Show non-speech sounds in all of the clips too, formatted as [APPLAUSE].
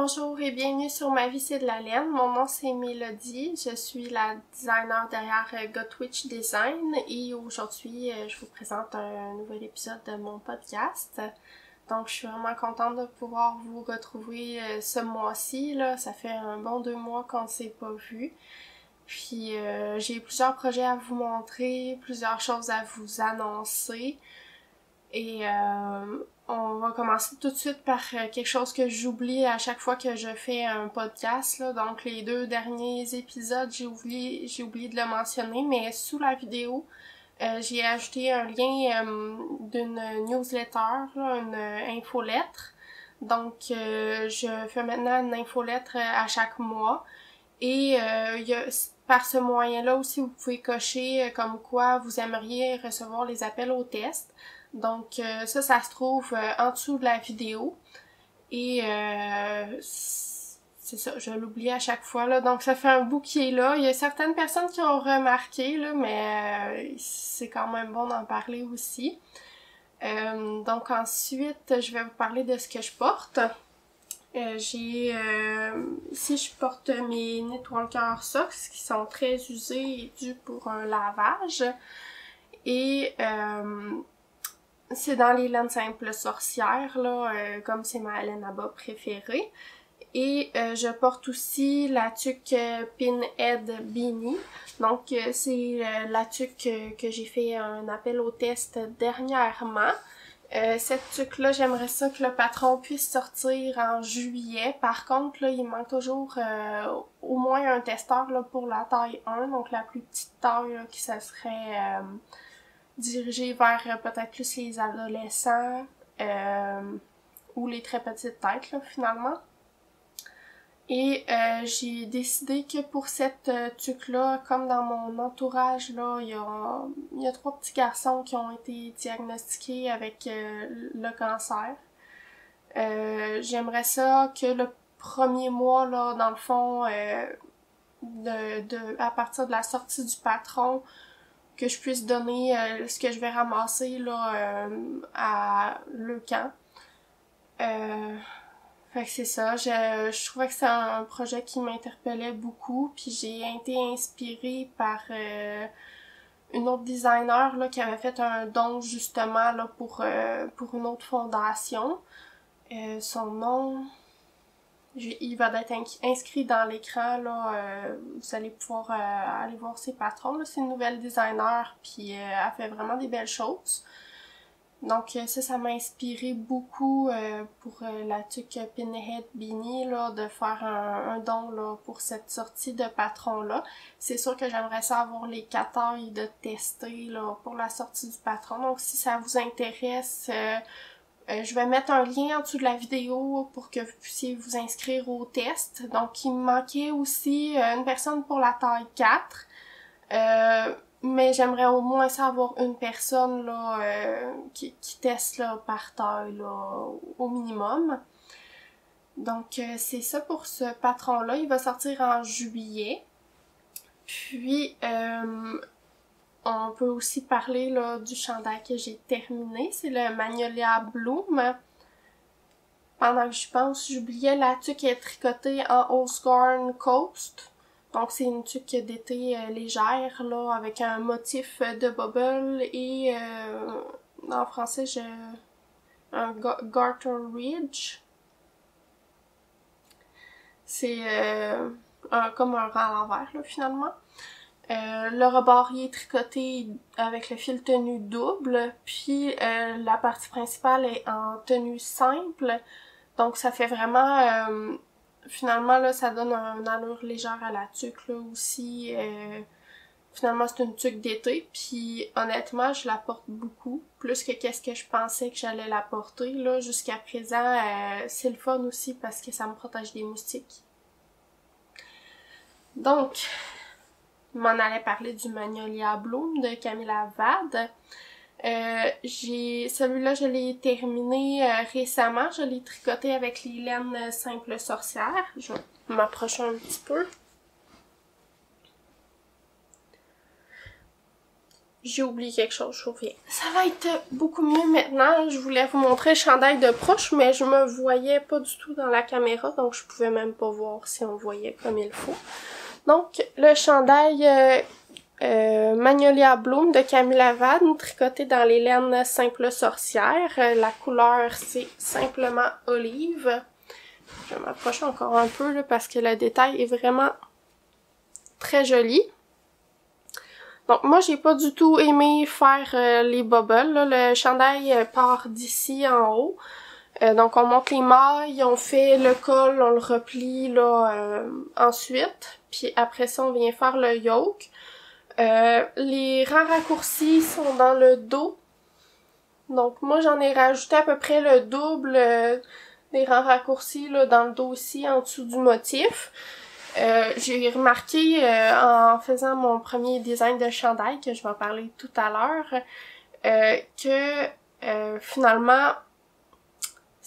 Bonjour et bienvenue sur Ma vie c'est de la laine. Mon nom c'est Mélodie. Je suis la designer derrière euh, Gotwitch Design et aujourd'hui euh, je vous présente un nouvel épisode de mon podcast. Donc je suis vraiment contente de pouvoir vous retrouver euh, ce mois-ci. Ça fait un bon deux mois qu'on ne s'est pas vu. Puis j'ai plusieurs projets à vous montrer, plusieurs choses à vous annoncer. Et on va commencer tout de suite par euh, quelque chose que j'oublie à chaque fois que je fais un podcast. Là. Donc les deux derniers épisodes, j'ai oublié, oublié de le mentionner, mais sous la vidéo, euh, j'ai ajouté un lien euh, d'une newsletter, une infolettre. Donc je fais maintenant une infolettre à chaque mois. Et par ce moyen-là aussi, vous pouvez cocher comme quoi vous aimeriez recevoir les appels au test. Donc euh, ça, ça se trouve euh, en dessous de la vidéo. Et euh, c'est ça, je l'oublie à chaque fois. Là. Donc ça fait un bout qui est là. Il y a certaines personnes qui ont remarqué, là, mais c'est quand même bon d'en parler aussi. donc ensuite, je vais vous parler de ce que je porte. j'ai ici je porte mes Knitwalker Socks qui sont très usés et dus pour un lavage. Et c'est dans les laines simples sorcières, là, euh, comme c'est ma laine à bas préférée. Et euh, je porte aussi la tuque euh, Pinhead Beanie. Donc c'est la tuque que j'ai fait un appel au test dernièrement. cette tuque-là, j'aimerais ça que le patron puisse sortir en juillet. Par contre, là, il manque toujours au moins un testeur là, pour la taille 1, donc la plus petite taille qui ça serait dirigé vers euh, peut-être plus les adolescents euh, ou les très petites têtes là, finalement. Et euh, j'ai décidé que pour cette euh, tuque-là, comme dans mon entourage, là, il y a, y a trois petits garçons qui ont été diagnostiqués avec le cancer. J'aimerais ça que le premier mois, là, dans le fond, de, de, à partir de la sortie du patron, que je puisse donner euh, ce que je vais ramasser là euh, à le camp. Euh, fait que c'est ça. Je, je trouvais que c'est un, projet qui m'interpellait beaucoup. Puis j'ai été inspirée par une autre designer là, qui avait fait un don justement là, pour, pour une autre fondation. son nom, il va être inscrit dans l'écran, là, euh, vous allez pouvoir euh, aller voir ses patrons. C'est une nouvelle designer, puis euh, elle fait vraiment des belles choses. Donc ça, ça m'a inspiré beaucoup pour la tuque Pinhead Beanie, là, de faire un, don là, pour cette sortie de patron-là. C'est sûr que j'aimerais ça avoir les tailles de tester là, pour la sortie du patron. Donc si ça vous intéresse euh, je vais mettre un lien en dessous de la vidéo pour que vous puissiez vous inscrire au test. Donc, il me manquait aussi euh, une personne pour la taille 4. Euh, mais j'aimerais au moins savoir une personne là, qui, teste là, par taille là, au minimum. Donc, c'est ça pour ce patron-là. Il va sortir en juillet. Puis, on peut aussi parler là, du chandail que j'ai terminé. C'est le Magnolia Bloom. Pendant que je pense, j'oubliais la tuque tricotée en Oscorn Coast. Donc c'est une tuque d'été euh, légère là avec un motif de bubble et euh, en français j'ai un Garter Ridge. C'est euh, comme un rang à l'envers finalement. Euh, le rebord est tricoté avec le fil tenue double, puis euh, la partie principale est en tenue simple. Donc ça fait vraiment euh, finalement là ça donne une allure légère à la tuque là aussi. finalement c'est une tuque d'été, puis honnêtement je la porte beaucoup, plus que qu'est-ce que je pensais que j'allais la porter là jusqu'à présent. c'est le fun aussi parce que ça me protège des moustiques. Donc, m'en allait parler du Magnolia Bloom de Camilla Vade. Euh, j'ai celui-là je l'ai terminé euh, récemment, je l'ai tricoté avec les laines simples sorcières. Je vais m'approcher un petit peu. J'ai oublié quelque chose, je reviens. Ça va être beaucoup mieux maintenant. Je voulais vous montrer le chandail de proche, mais je me voyais pas du tout dans la caméra, donc je pouvais même pas voir si on voyait comme il faut. Donc, le chandail euh, euh, Magnolia Bloom de Camille Lavade, tricoté dans les laines Simple Sorcière. Euh, la couleur, c'est simplement olive. Je vais m'approcher encore un peu là, parce que le détail est vraiment très joli. Donc moi j'ai pas du tout aimé faire les bubbles. Le chandail part d'ici en haut. Donc on monte les mailles, on fait le col, on le replie là ensuite. Puis après ça on vient faire le yoke. les rangs raccourcis sont dans le dos. Donc moi j'en ai rajouté à peu près le double des rangs raccourcis là, dans le dos aussi en dessous du motif. Euh, j'ai remarqué euh, en faisant mon premier design de chandail, que je vais en parler tout à l'heure, euh, que finalement,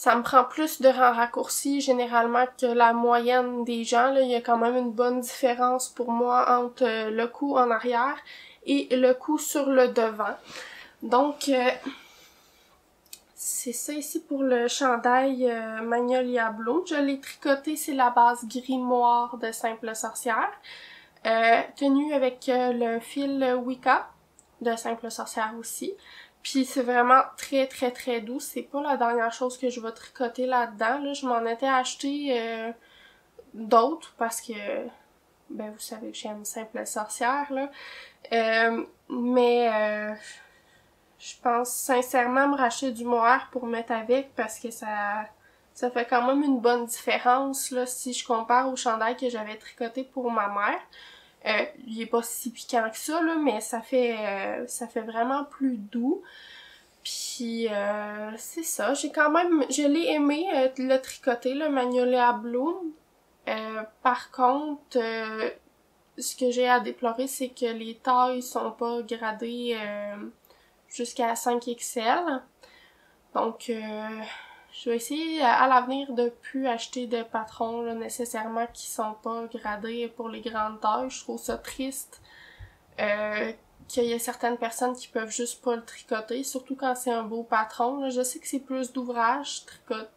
ça me prend plus de raccourcis généralement que la moyenne des gens. Là. Il y a quand même une bonne différence pour moi entre le coup en arrière et le coup sur le devant. Donc, c'est ça ici pour le chandail euh, Magnolia Blue. Je l'ai tricoté, c'est la base grimoire de Simple Sorcière. Euh, tenu avec euh, le fil Wicca de Simple Sorcière aussi. Puis c'est vraiment très très très doux. C'est pas la dernière chose que je vais tricoter là-dedans. Là, je m'en étais acheté euh, d'autres parce que ben vous savez que j'aime Simple Sorcière là. mais je pense sincèrement me racheter du mohair pour mettre avec parce que ça ça fait quand même une bonne différence là si je compare au chandail que j'avais tricoté pour ma mère. Euh, il est pas si piquant que ça là, mais ça fait euh, ça fait vraiment plus doux. Puis euh, c'est ça, j'ai quand même je l'ai aimé euh, le tricoter le Magnolia Bloom. par contre ce que j'ai à déplorer c'est que les tailles sont pas gradées jusqu'à 5XL. Donc, euh, je vais essayer à l'avenir de plus acheter de patrons là, nécessairement qui sont pas gradés pour les grandes tailles. Je trouve ça triste euh, qu'il y ait certaines personnes qui peuvent juste pas le tricoter, surtout quand c'est un beau patron. Je sais que c'est plus d'ouvrage, tricot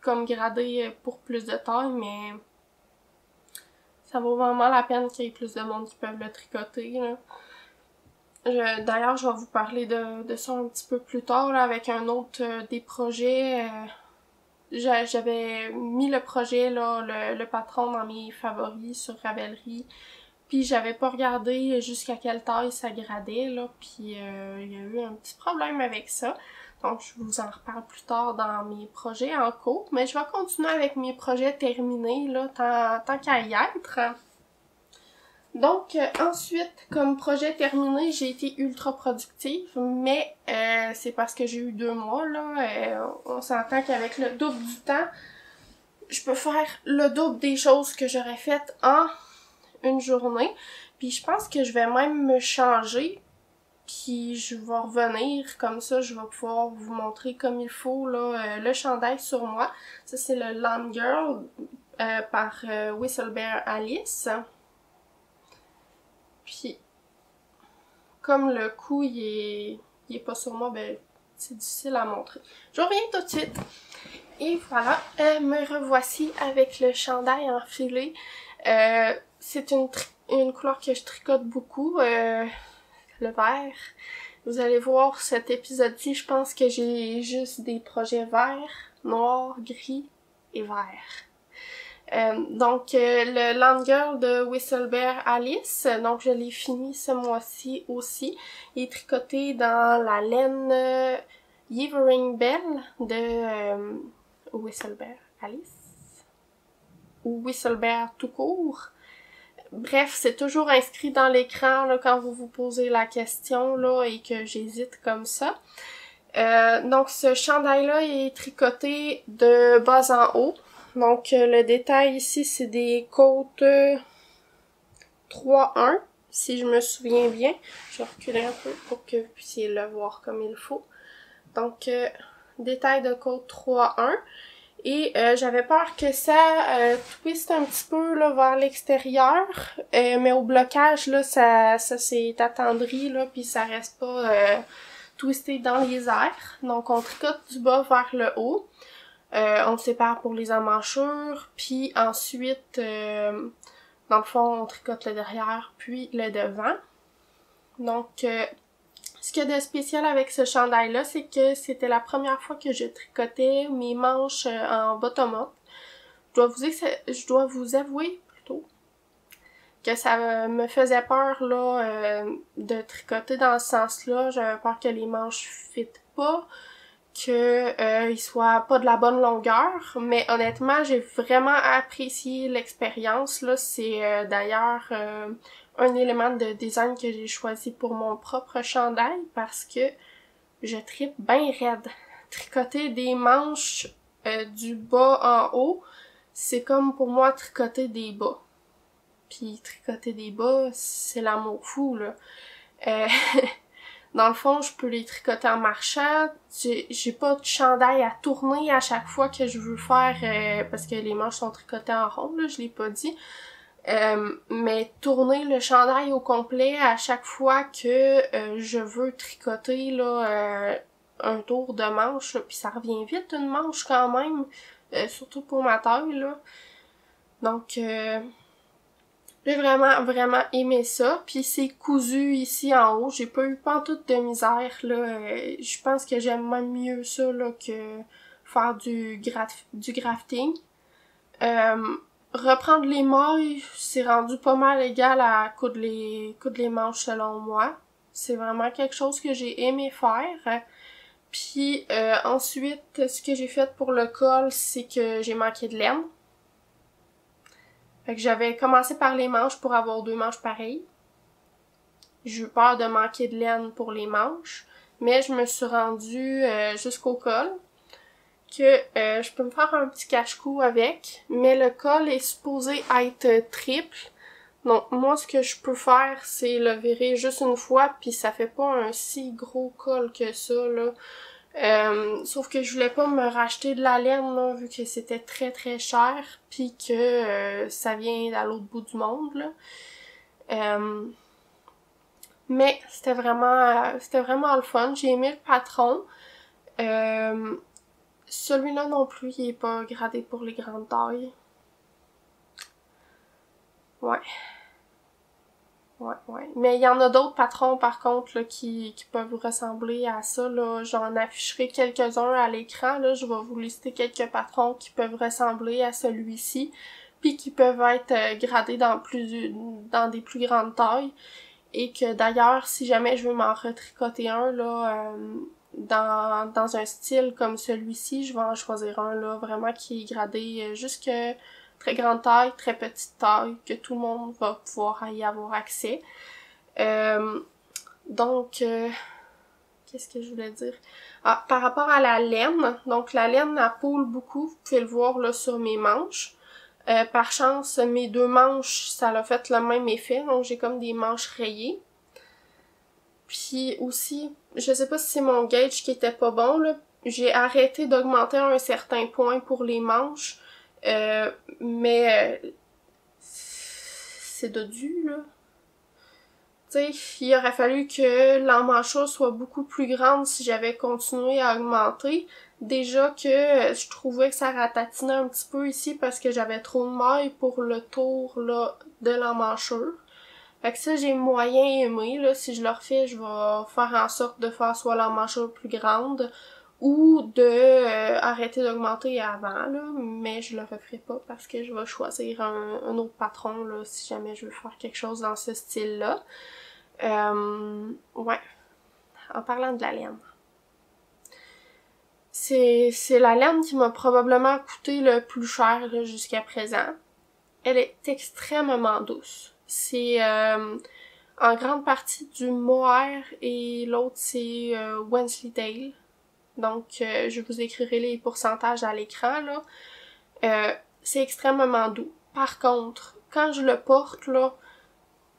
comme gradé pour plus de taille, mais ça vaut vraiment la peine qu'il y ait plus de monde qui peuvent le tricoter. Là. D'ailleurs, je vais vous parler de, ça un petit peu plus tard avec un autre euh, des projets. Euh, j'avais mis le projet, le, patron dans mes favoris sur Ravelry. Puis j'avais pas regardé jusqu'à quelle taille ça gradait, là. Puis euh, il y a eu un petit problème avec ça. Donc je vous en reparle plus tard dans mes projets en cours. Mais je vais continuer avec mes projets terminés, là, tant, tant qu'à y être. Donc euh, ensuite, comme projet terminé, j'ai été ultra productive, mais euh, c'est parce que j'ai eu deux mois là. Euh, on s'entend qu'avec le double du temps, je peux faire le double des choses que j'aurais faites en une journée. Puis je pense que je vais même me changer. Puis je vais revenir comme ça, je vais pouvoir vous montrer comme il faut là, le chandail sur moi. Ça c'est le Land Girl par Whistlebear Alice. Puis, comme le coup, il est, pas sur moi, ben, c'est difficile à montrer. Je reviens tout de suite. Et voilà, euh, me revoici avec le chandail enfilé. Euh, c'est une, une couleur que je tricote beaucoup, euh, le vert. Vous allez voir cet épisode-ci, je pense que j'ai juste des projets verts, noirs, gris et verts. Euh, donc, euh, le Land Girl de Whistlebear Alice, donc je l'ai fini ce mois-ci aussi. Il est tricoté dans la laine euh, Yvering Bell de Whistlebear Alice. Ou Whistlebear tout court. Bref, c'est toujours inscrit dans l'écran quand vous vous posez la question là et que j'hésite comme ça. donc ce chandail-là est tricoté de bas en haut. Donc, euh, le détail ici, c'est des côtes 3-1, euh, si je me souviens bien. Je vais reculer un peu pour que vous puissiez le voir comme il faut. Donc, euh, détail de côte 3-1. Et euh, j'avais peur que ça euh, twiste un petit peu là, vers l'extérieur, euh, mais au blocage, là, ça, ça s'est attendri, là, puis ça reste pas twisté dans les airs. Donc on tricote du bas vers le haut. On sépare pour les emmanchures, puis ensuite, dans le fond, on tricote le derrière, puis le devant. Donc, ce qu'il y a de spécial avec ce chandail-là, c'est que c'était la première fois que je tricotais mes manches euh, en bottom-up. Je dois vous je dois vous avouer plutôt que ça me faisait peur là euh, de tricoter dans ce sens-là. J'avais peur que les manches fitent pas, que euh, soient pas de la bonne longueur. Mais honnêtement, j'ai vraiment apprécié l'expérience. Là, c'est euh, d'ailleurs un élément de design que j'ai choisi pour mon propre chandail parce que je tripe bien raide. Tricoter des manches euh, du bas en haut, c'est comme pour moi tricoter des bas. Puis tricoter des bas, c'est l'amour fou, là. [LAUGHS] Dans le fond, je peux les tricoter en marchant. J'ai pas de chandail à tourner à chaque fois que je veux faire, euh, parce que les manches sont tricotées en rond, là, je l'ai pas dit. Euh, mais tourner le chandail au complet à chaque fois que euh, je veux tricoter là un tour de manche, puis ça revient vite une manche quand même, surtout pour ma taille là. Donc j'ai vraiment vraiment aimé ça, puis c'est cousu ici en haut, j'ai pas eu pas toute de misère là. je pense que j'aime même mieux ça là que faire du, du grafting. Euh, reprendre les mailles, c'est rendu pas mal égal à coudre les, coudre les manches selon moi. C'est vraiment quelque chose que j'ai aimé faire. Puis euh, ensuite, ce que j'ai fait pour le col, c'est que j'ai manqué de laine. Fait que j'avais commencé par les manches pour avoir deux manches pareilles. J'ai eu peur de manquer de laine pour les manches, mais je me suis rendue euh, jusqu'au col que euh, je peux me faire un petit cache-cou avec, mais le col est supposé être triple. Donc moi ce que je peux faire c'est le virer juste une fois puis ça fait pas un si gros col que ça là. Euh, sauf que je voulais pas me racheter de la laine là, vu que c'était très très cher puis que euh, ça vient à l'autre bout du monde là. mais c'était vraiment c'était vraiment le fun. J'ai aimé le patron. Euh, celui-là non plus, il est pas gradé pour les grandes tailles. Ouais. Ouais, ouais. Mais il y en a d'autres patrons, par contre, là, qui, qui peuvent ressembler à ça. Là. J'en afficherai quelques-uns à l'écran. Là. Je vais vous lister quelques patrons qui peuvent ressembler à celui-ci. Puis qui peuvent être euh, gradés dans, plus, dans des plus grandes tailles. Et que d'ailleurs, si jamais je veux m'en retricoter un, là, euh, dans, dans un style comme celui-ci, je vais en choisir un là vraiment qui est gradé euh, jusque très grande taille, très petite taille, que tout le monde va pouvoir y avoir accès. Euh, donc, euh, qu'est-ce que je voulais dire? Ah, par rapport à la laine, donc la laine, elle poule beaucoup, vous pouvez le voir là sur mes manches. par chance, mes deux manches, ça a fait le même effet, donc j'ai comme des manches rayées. Puis aussi, je sais pas si c'est mon gauge qui était pas bon, là. J'ai arrêté d'augmenter un certain point pour les manches. Euh, mais euh, c'est dodu, là. Tu sais, il aurait fallu que l'emmanchure soit beaucoup plus grande si j'avais continué à augmenter. Déjà que je trouvais que ça ratatinait un petit peu ici parce que j'avais trop de mailles pour le tour là, de l'emmanchure. Fait que ça, j'ai moyen aimé, là. Si je le refais, je vais faire en sorte de faire soit la manchure plus grande ou de euh, arrêter d'augmenter avant, là. Mais je le referai pas parce que je vais choisir un, autre patron, là, si jamais je veux faire quelque chose dans ce style-là. Euh, ouais. En parlant de la laine. C'est, la laine qui m'a probablement coûté le plus cher jusqu'à présent. Elle est extrêmement douce. C'est euh, en grande partie du mohair et l'autre c'est euh, Wensleydale. Donc euh, je vous écrirai les pourcentages à l'écran là. Euh, c'est extrêmement doux. Par contre, quand je le porte là,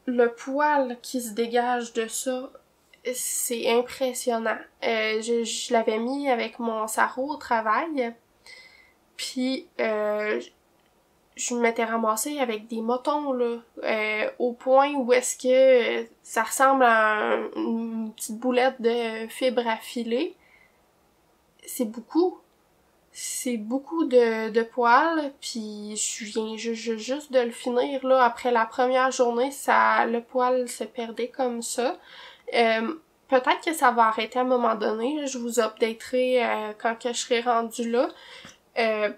le poil qui se dégage de ça, c'est impressionnant. je, je l'avais mis avec mon sarrau au travail. Puis euh, je m'étais ramassée avec des motons là, euh, au point où est-ce que ça ressemble à une petite boulette de fibre à filer. C'est beaucoup. C'est beaucoup de, poils, puis je viens juste de le finir. Après la première journée, ça le poil se perdait comme ça. Euh, peut-être que ça va arrêter à un moment donné. Je vous updaterai euh, quand que je serai rendue là. Euh,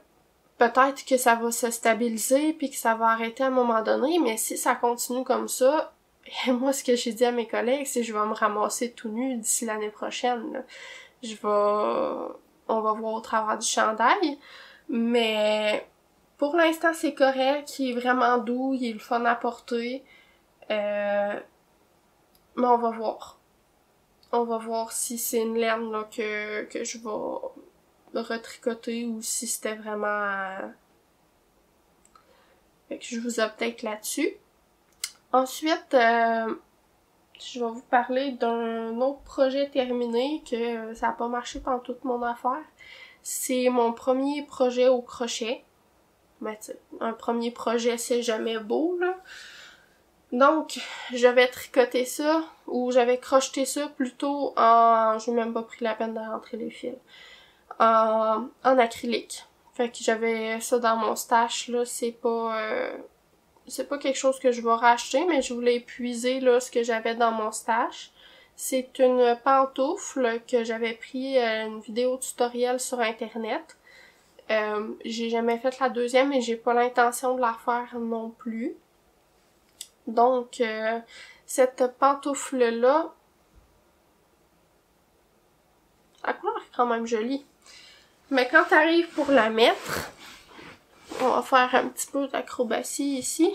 peut-être que ça va se stabiliser puis que ça va arrêter à un moment donné, mais si ça continue comme ça, [LAUGHS] moi ce que j'ai dit à mes collègues, c'est que je vais me ramasser tout nu d'ici l'année prochaine. Je vais on va voir au travers du chandail, mais pour l'instant c'est correct, il est vraiment doux, il est le fun à porter. Euh, mais on va voir. On va voir si c'est une laine là, que, que je vais retricoter ou si c'était vraiment... Fait que je vous update là-dessus. Ensuite, euh, je vais vous parler d'un autre projet terminé que ça n'a pas marché pendant toute mon affaire. C'est mon premier projet au crochet. Ben, un premier projet, c'est jamais beau, là. Donc, j'avais tricoté ça, ou j'avais crocheté ça plutôt en... J'ai même pas pris la peine de rentrer les fils. En, en acrylique. Fait que j'avais ça dans mon stash, là, c'est pas... Euh, c'est pas quelque chose que je vais racheter, mais je voulais épuiser, là, ce que j'avais dans mon stash. C'est une pantoufle que j'avais pris euh, une vidéo tutoriel sur internet. Euh, j'ai jamais fait la deuxième et j'ai pas l'intention de la faire non plus. Donc, euh, cette pantoufle-là, la couleur est quand même jolie. Mais quand t'arrives pour la mettre, on va faire un petit peu d'acrobatie ici.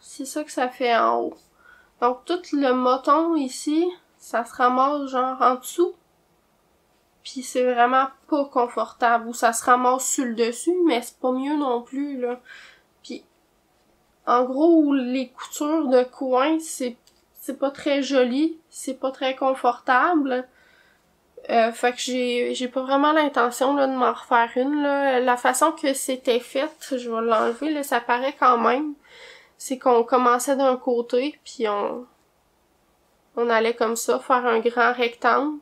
C'est ça que ça fait en haut. Donc, tout le moton ici, ça se ramasse genre en dessous. Puis c'est vraiment pas confortable. Ou ça se ramasse sur le dessus, mais c'est pas mieux non plus, là. Puis en gros, les coutures de coin, c'est c'est pas très joli, c'est pas très confortable. Euh, fait que j'ai j'ai pas vraiment l'intention là, de m'en refaire une là. La façon que c'était fait, je vais l'enlever là, ça paraît quand même. C'est qu'on commençait d'un côté puis on on allait comme ça faire un grand rectangle.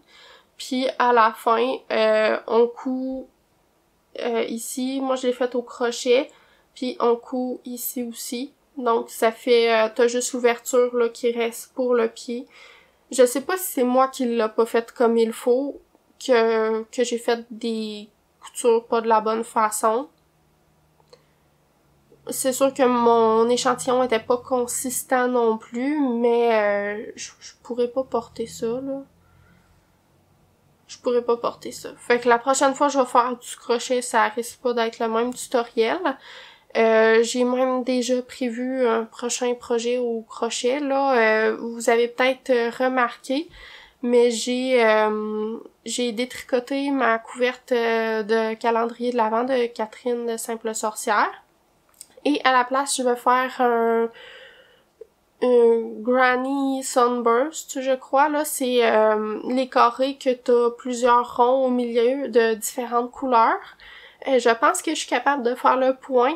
Puis à la fin, euh, on coud euh, ici. Moi je l'ai fait au crochet. Puis on coud ici aussi. Donc ça fait euh, t'as juste l'ouverture là qui reste pour le pied. Je sais pas si c'est moi qui l'a pas fait comme il faut, que, que j'ai fait des coutures pas de la bonne façon. C'est sûr que mon échantillon était pas consistant non plus, mais euh, je, je pourrais pas porter ça, là. Je pourrais pas porter ça. Fait que la prochaine fois je vais faire du crochet, ça risque pas d'être le même tutoriel. Euh, j'ai même déjà prévu un prochain projet au crochet. Là, euh, vous avez peut-être euh, remarqué, mais j'ai j'ai détricoté ma couverte de calendrier de l'avant de Catherine de Simple Sorcière. Et à la place, je vais faire un, Granny Sunburst, je crois. Là, c'est les carrés que t'as plusieurs ronds au milieu de différentes couleurs. Je pense que je suis capable de faire le point.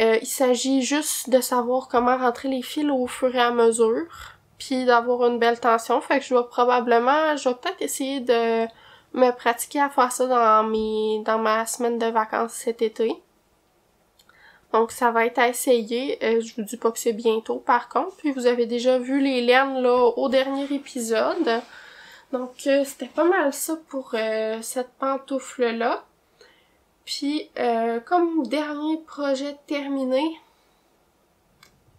Euh, il s'agit juste de savoir comment rentrer les fils au fur et à mesure, puis d'avoir une belle tension. Fait que je vais probablement, je vais peut-être essayer de me pratiquer à faire ça dans mes, dans ma semaine de vacances cet été. Donc ça va être à essayer. Euh, je vous dis pas que c'est bientôt par contre. Puis vous avez déjà vu les laines là au dernier épisode. Donc euh, c'était pas mal ça pour cette pantoufle là. Puis, euh, comme dernier projet terminé,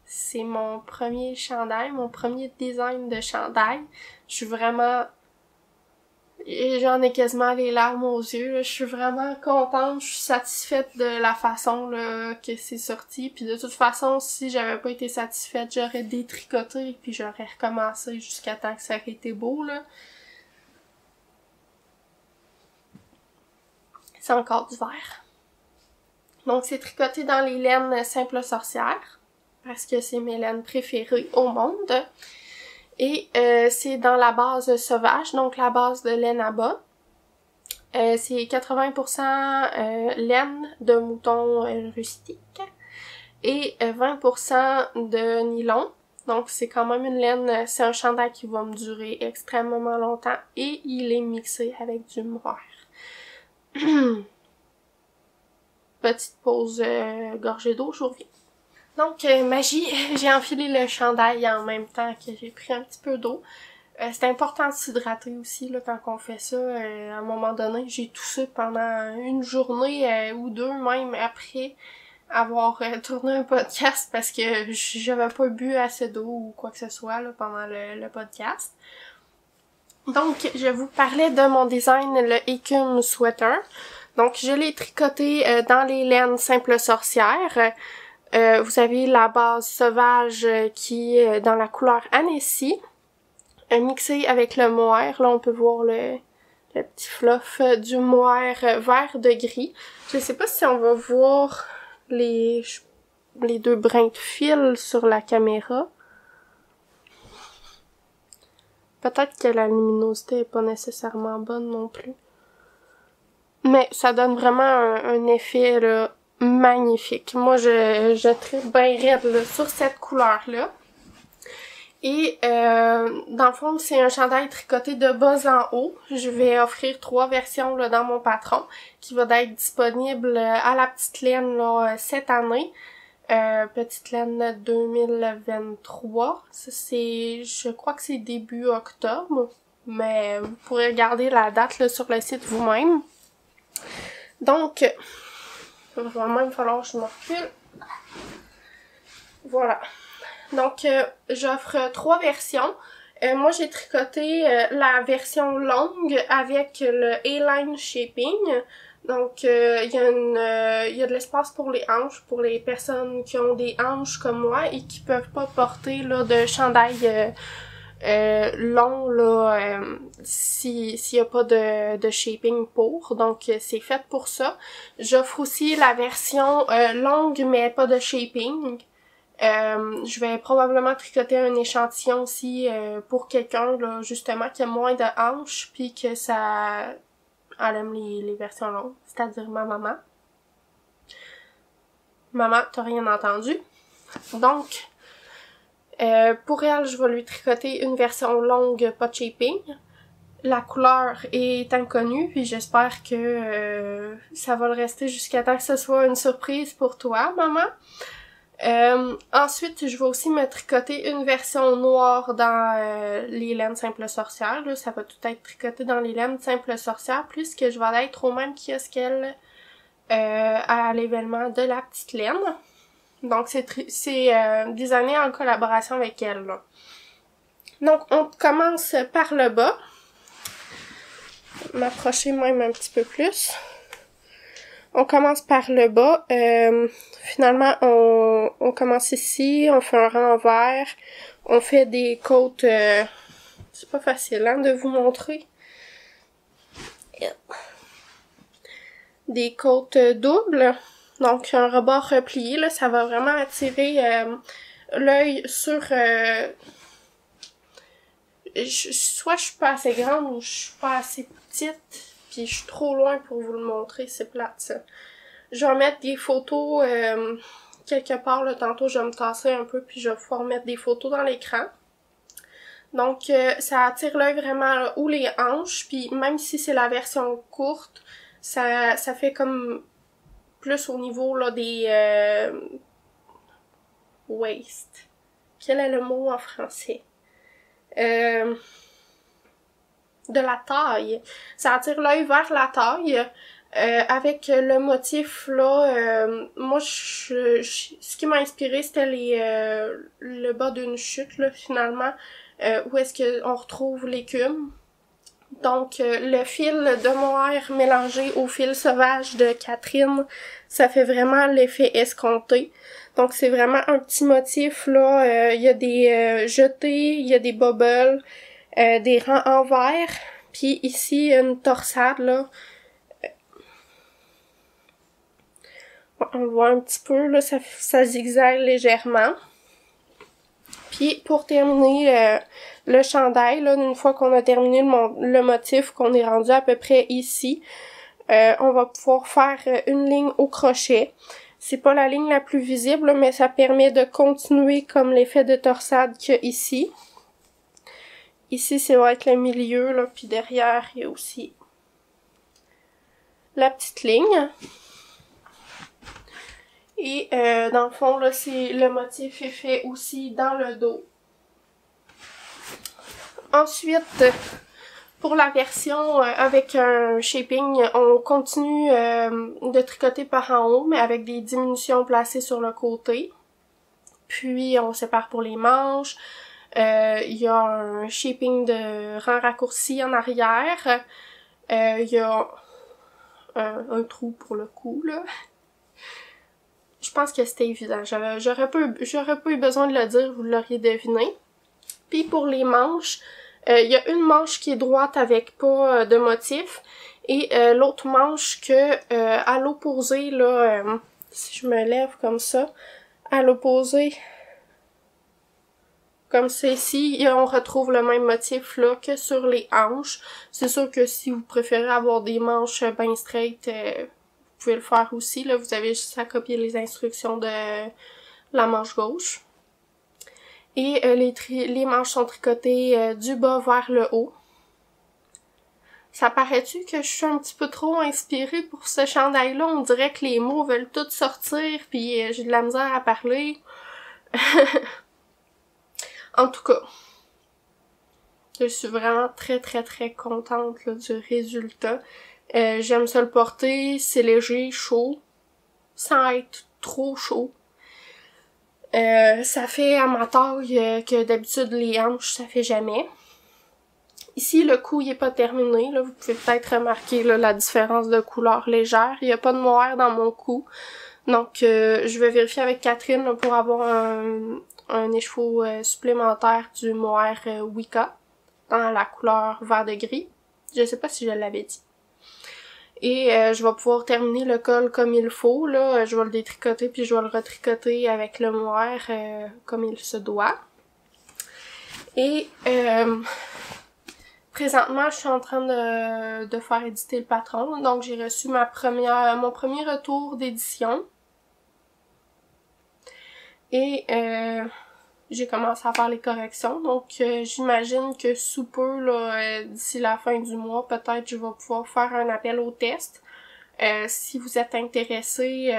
c'est mon premier chandail, mon premier design de chandail. Je suis vraiment... J'en ai quasiment les larmes aux yeux. Je suis vraiment contente, je suis satisfaite de la façon là, que c'est sorti. Puis de toute façon, si j'avais pas été satisfaite, j'aurais détricoté puis j'aurais recommencé jusqu'à temps que ça ait été beau. Là. C'est encore du vert. Donc c'est tricoté dans les laines Simple Sorcière, parce que c'est mes laines préférées au monde. Et euh, c'est dans la base sauvage, donc la base de laine à bas. Euh, c'est 80% euh, laine de mouton rustique et 20% de nylon. Donc c'est quand même une laine, c'est un chandail qui va me durer extrêmement longtemps et il est mixé avec du moire. [COUGHS] Petite pause gorgée d'eau, je. Donc magie, [LAUGHS] j'ai enfilé le chandail en même temps que j'ai pris un petit peu d'eau. Euh, c'est important de s'hydrater aussi là, quand on fait ça. Euh, à un moment donné, j'ai toussé pendant une journée euh, ou deux même après avoir [LAUGHS] tourné un podcast parce que j'avais pas bu assez d'eau ou quoi que ce soit là, pendant le, podcast. Donc, je vous parlais de mon design, le Écume Sweater. Donc, je l'ai tricoté dans les laines Simple Sorcière. vous avez la base sauvage qui est dans la couleur Annecy mixé avec le mohair. Là, on peut voir le, le petit fluff du mohair vert de gris. Je sais pas si on va voir les, les deux brins de fil sur la caméra. Peut-être que la luminosité est pas nécessairement bonne non plus. Mais ça donne vraiment un, effet là, magnifique. Moi, je, je tripe bien raide sur cette couleur-là. Et euh, dans le fond, c'est un chandail tricoté de bas en haut. Je vais offrir trois versions là, dans mon patron qui va être disponible à la petite laine là, cette année. Euh, petite laine 2023. Ça c'est. Je crois que c'est début octobre. Mais vous pourrez regarder la date sur le site vous-même. Donc, il va falloir que je m'en Voilà. Donc, euh, j'offre trois versions. Euh, moi, j'ai tricoté la version longue avec le A-line shaping. Donc, il y, a y a de l'espace pour les hanches, pour les personnes qui ont des hanches comme moi et qui peuvent pas porter là, de chandail long là s'il y a pas de, de shaping pour. Donc, c'est fait pour ça. J'offre aussi la version longue mais pas de shaping. Euh, je vais probablement tricoter un échantillon aussi euh, pour quelqu'un là justement qui a moins de hanches puis que ça elle aime les, versions longues, c'est-à-dire ma maman. Maman, t'as rien entendu. Donc, euh, pour elle, je vais lui tricoter une version longue, pas de shaping. La couleur est inconnue, puis j'espère que ça va le rester jusqu'à temps que ce soit une surprise pour toi, maman. Euh, ensuite, je vais aussi me tricoter une version noire dans euh, les laines Simple Sorcière. Ça va tout être tricoté dans les laines Simple Sorcière, puisque je vais être au même kiosque qu'elle euh, à l'événement de la petite laine. Donc, c'est euh, des années en collaboration avec elle. Donc, on commence par le bas. M'approcher même un petit peu plus. On commence par le bas. Euh, finalement, on, commence ici, on fait un renvers, on fait des côtes... Euh, c'est pas facile hein, de vous montrer. Des côtes doubles. Donc, un rebord replié, là, ça va vraiment attirer euh, l'œil sur... soit je suis pas assez grande ou je suis pas assez petite puis je suis trop loin pour vous le montrer, c'est plate ça. Je vais mettre des photos euh, quelque part, là, tantôt je vais me tasser un peu, puis je vais pouvoir mettre des photos dans l'écran. Donc euh, ça attire l'œil vraiment où les hanches, puis même si c'est la version courte, ça, ça fait comme plus au niveau là des euh, waist. Quel est le mot en français? Euh, de la taille. Ça attire l'œil vers la taille. Euh, avec le motif là, euh, moi ce qui m'a inspiré c'était les euh, le bas d'une chute là finalement où est-ce que on retrouve l'écume. Donc le fil de mohair mélangé au fil sauvage de Catherine, ça fait vraiment l'effet escompté. Donc c'est vraiment un petit motif là, il y a des jetés, il y a des bubbles, euh, des rangs en verre, puis ici une torsade là. On le voit un petit peu là, ça, ça zigzague légèrement. Puis pour terminer euh, le chandail, là, une fois qu'on a terminé le, le motif, qu'on est rendu à peu près ici, euh, on va pouvoir faire euh, une ligne au crochet. C'est pas la ligne la plus visible, mais ça permet de continuer comme l'effet de torsade qu'il y a ici. Ici, c'est va être le milieu, puis derrière, il y a aussi la petite ligne. Et euh, dans le fond, là, c'est le motif est fait aussi dans le dos. Ensuite, pour la version euh, avec un shaping, on continue euh, de tricoter par en haut, mais avec des diminutions placées sur le côté. Puis on sépare pour les manches. Euh, il y a un shaping de rang raccourci en arrière. Il y a un, trou pour le cou, là. Je pense que c'était évident. J'aurais pas, pas eu besoin de le dire, vous l'auriez deviné. Puis pour les manches, il euh, y a une manche qui est droite avec pas euh, de motif et euh, l'autre manche que à l'opposé là si je me lève comme ça à l'opposé comme ceci, on retrouve le même motif là que sur les hanches. C'est sûr que si vous préférez avoir des manches bien straight, vous pouvez le faire aussi. Là, vous avez juste à copier les instructions de la manche gauche. Et euh, les, les manches sont tricotées euh, du bas vers le haut. Ça paraît-tu que je suis un petit peu trop inspirée pour ce chandail-là? On dirait que les mots veulent tous sortir, puis euh, j'ai de la misère à parler. [LAUGHS] en tout cas, je suis vraiment très très très contente du résultat. J'aime ça le porter, c'est léger, chaud, sans être trop chaud. Euh, ça fait à ma taille euh, que d'habitude les hanches, ça fait jamais. Ici, le cou, il est pas terminé. Là. Vous pouvez peut-être remarquer la différence de couleur légère. Il n'y a pas de moire dans mon cou. Donc, euh, je vais vérifier avec Catherine pour avoir un, un écheveau supplémentaire du moire Wicca dans la couleur vert de gris. Je sais pas si je l'avais dit. Et euh, je vais pouvoir terminer le col comme il faut. Là. Je vais le détricoter puis je vais le retricoter avec le euh, comme il se doit. Et euh, présentement, je suis en train de, de faire éditer le patron. Donc j'ai reçu ma première mon premier retour d'édition. Et euh, j'ai commencé à faire les corrections. Donc euh, j'imagine que sous peu, là, euh, d'ici la fin du mois, peut-être je vais pouvoir faire un appel au test. Euh, si vous êtes intéressé,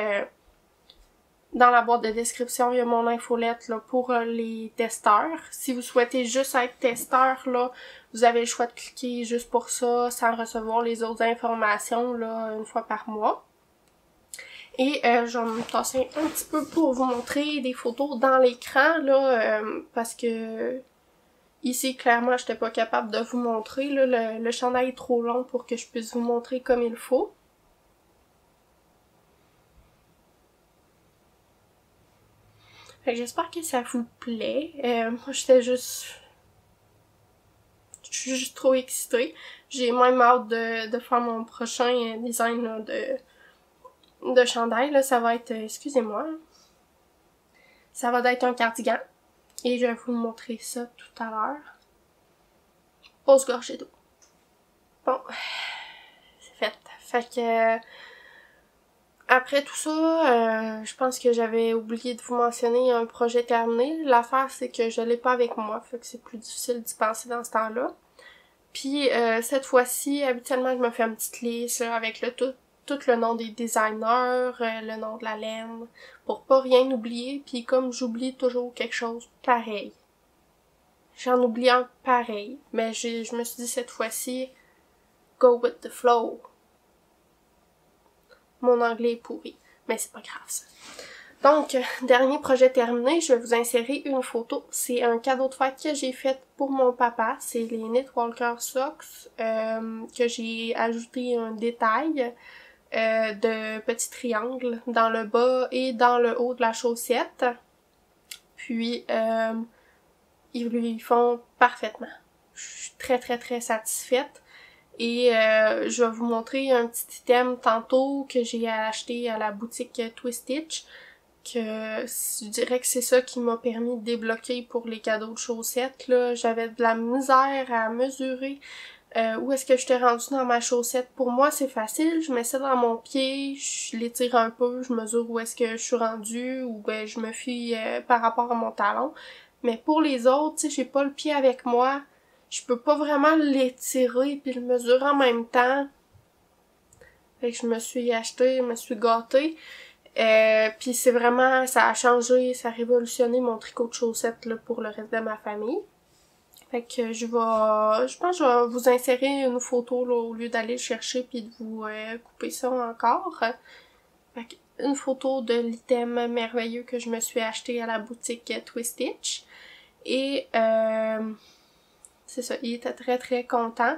dans la boîte de description, il y a mon infolette là, pour les testeurs. Si vous souhaitez juste être testeur, là, vous avez le choix de cliquer juste pour ça, sans recevoir les autres informations là, une fois par mois. Et euh, je vais me tasser un petit peu pour vous montrer des photos dans l'écran, là, euh, parce que ici, clairement, j'étais pas capable de vous montrer. Là, le, le chandail est trop long pour que je puisse vous montrer comme il faut. j'espère que ça vous plaît. Euh, moi, j'étais juste... Je suis juste trop excitée. J'ai même hâte de, de faire mon prochain design là, de de chandail, là, ça va être, euh, excusez-moi, ça va être un cardigan. Et je vais vous montrer ça tout à l'heure. Pose gorgée d'eau. Bon, c'est fait. Fait que après tout ça, euh, je pense que j'avais oublié de vous mentionner un projet terminé. L'affaire, c'est que je l'ai pas avec moi, fait que c'est plus difficile d'y penser dans ce temps-là. Puis euh, cette fois-ci, habituellement, je me fais une petite liste avec le tout tout le nom des designers, euh, le nom de la laine, pour pas rien oublier, puis comme j'oublie toujours quelque chose pareil. J'en oublie un pareil, mais je me suis dit cette fois-ci, go with the flow. Mon anglais est pourri, mais c'est pas grave ça. Donc, dernier projet terminé, je vais vous insérer une photo. C'est un cadeau de fête que j'ai fait pour mon papa. C'est les Knitwalker Socks euh, que j'ai ajouté un détail. Euh, de petits triangles dans le bas et dans le haut de la chaussette. Puis, euh, ils lui font parfaitement. Je suis très très très satisfaite. Et euh, je vais vous montrer un petit item tantôt que j'ai acheté à la boutique Twistitch. que je dirais que c'est ça qui m'a permis de débloquer pour les cadeaux de chaussettes. Là, j'avais de la misère à mesurer euh, où est-ce que je t'ai rendu dans ma chaussette? Pour moi, c'est facile. Je mets ça dans mon pied, je l'étire un peu, je mesure où est-ce que je suis rendue ou ben je me fie euh, par rapport à mon talon. Mais pour les autres, tu sais, j'ai pas le pied avec moi. Je peux pas vraiment l'étirer puis le mesurer en même temps. Fait que je me suis acheté, je me suis gâtée. Euh, puis c'est vraiment, ça a changé, ça a révolutionné mon tricot de chaussettes là, pour le reste de ma famille. Fait que je vais, je pense que je vais vous insérer une photo là, au lieu d'aller chercher puis de vous euh, couper ça encore. Fait que une photo de l'item merveilleux que je me suis acheté à la boutique Twistitch. Et euh, c'est ça, il était très très content.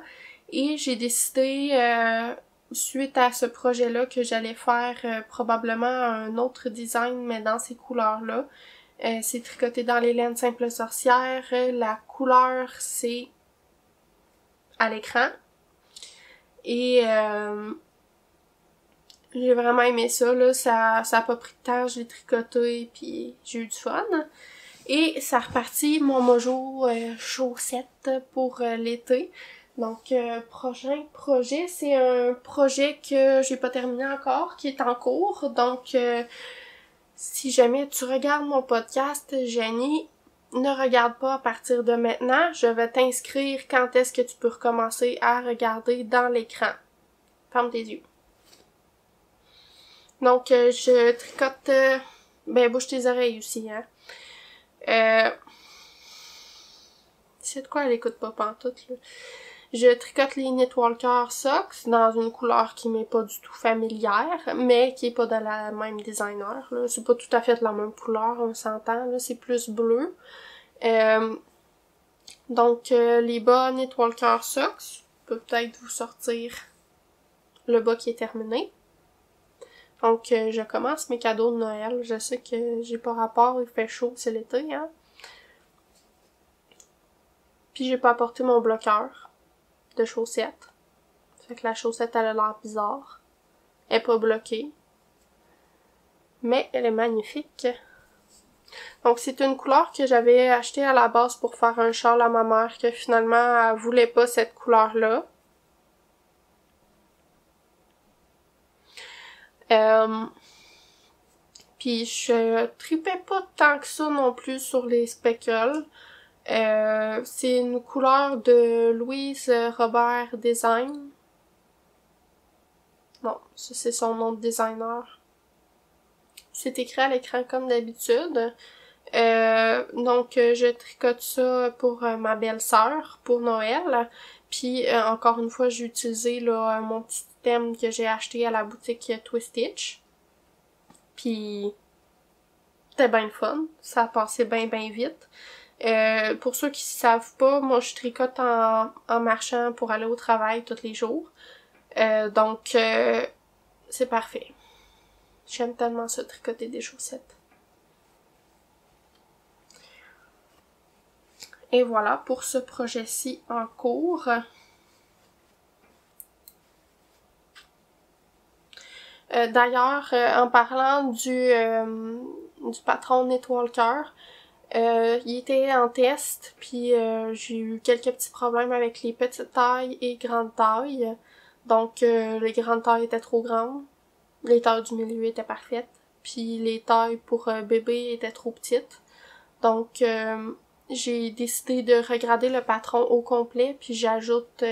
Et j'ai décidé euh, suite à ce projet-là que j'allais faire euh, probablement un autre design mais dans ces couleurs-là. Euh, c'est tricoté dans les laines simples sorcières. La couleur c'est à l'écran. Et euh, j'ai vraiment aimé ça, là. Ça, ça a pas pris de temps, je l'ai tricoté puis j'ai eu du fun. Et ça repartit mon mojo chaussette pour l'été. Donc, euh, prochain projet, c'est un projet que j'ai pas terminé encore, qui est en cours. Donc, euh, si jamais tu regardes mon podcast, Jenny, ne regarde pas à partir de maintenant. Je vais t'inscrire quand est-ce que tu peux recommencer à regarder dans l'écran. Ferme tes yeux. Donc, euh, je tricote... ben, bouge tes oreilles aussi, hein. Euh... C'est de quoi elle écoute pas pantoute, là? Je tricote les Knitwalker Socks dans une couleur qui m'est pas du tout familière, mais qui est pas de la même designer. C'est pas tout à fait la même couleur, on s'entend. C'est plus bleu. Euh, donc, euh, les bas Knitwalker Socks, peut peut-être vous sortir le bas qui est terminé. Donc, euh, je commence mes cadeaux de Noël. Je sais que j'ai pas rapport, il fait chaud, c'est l'été, hein. Puis j'ai pas apporté mon bloqueur de chaussettes. Fait que la chaussette, elle a l'air bizarre. Elle est pas bloquée. Mais elle est magnifique. Donc c'est une couleur que j'avais achetée à la base pour faire un châle à ma mère que finalement elle voulait pas cette couleur-là. Euh, puis je tripais pas tant que ça non plus sur les speckles. Euh, c'est une couleur de Louise Robert Design. Bon, ça c'est son nom de designer. C'est écrit à l'écran comme d'habitude. Euh, donc euh, je tricote ça pour ma belle-sœur pour Noël. Puis encore une fois, j'ai utilisé là, mon petit thème que j'ai acheté à la boutique Twistitch. Puis c'était bien fun. Ça a passé bien bien vite. Euh, pour ceux qui savent pas, moi je tricote en, marchant pour aller au travail tous les jours. Euh, donc euh, c'est parfait. J'aime tellement ça tricoter des chaussettes. Et voilà pour ce projet-ci en cours. D'ailleurs, en parlant du, du patron Cœur, euh, il était en test, puis euh, j'ai eu quelques petits problèmes avec les petites tailles et grandes tailles. Donc euh, les grandes tailles étaient trop grandes, les tailles du milieu étaient parfaites, puis les tailles pour bébé étaient trop petites. Donc j'ai décidé de regarder le patron au complet, puis j'ajoute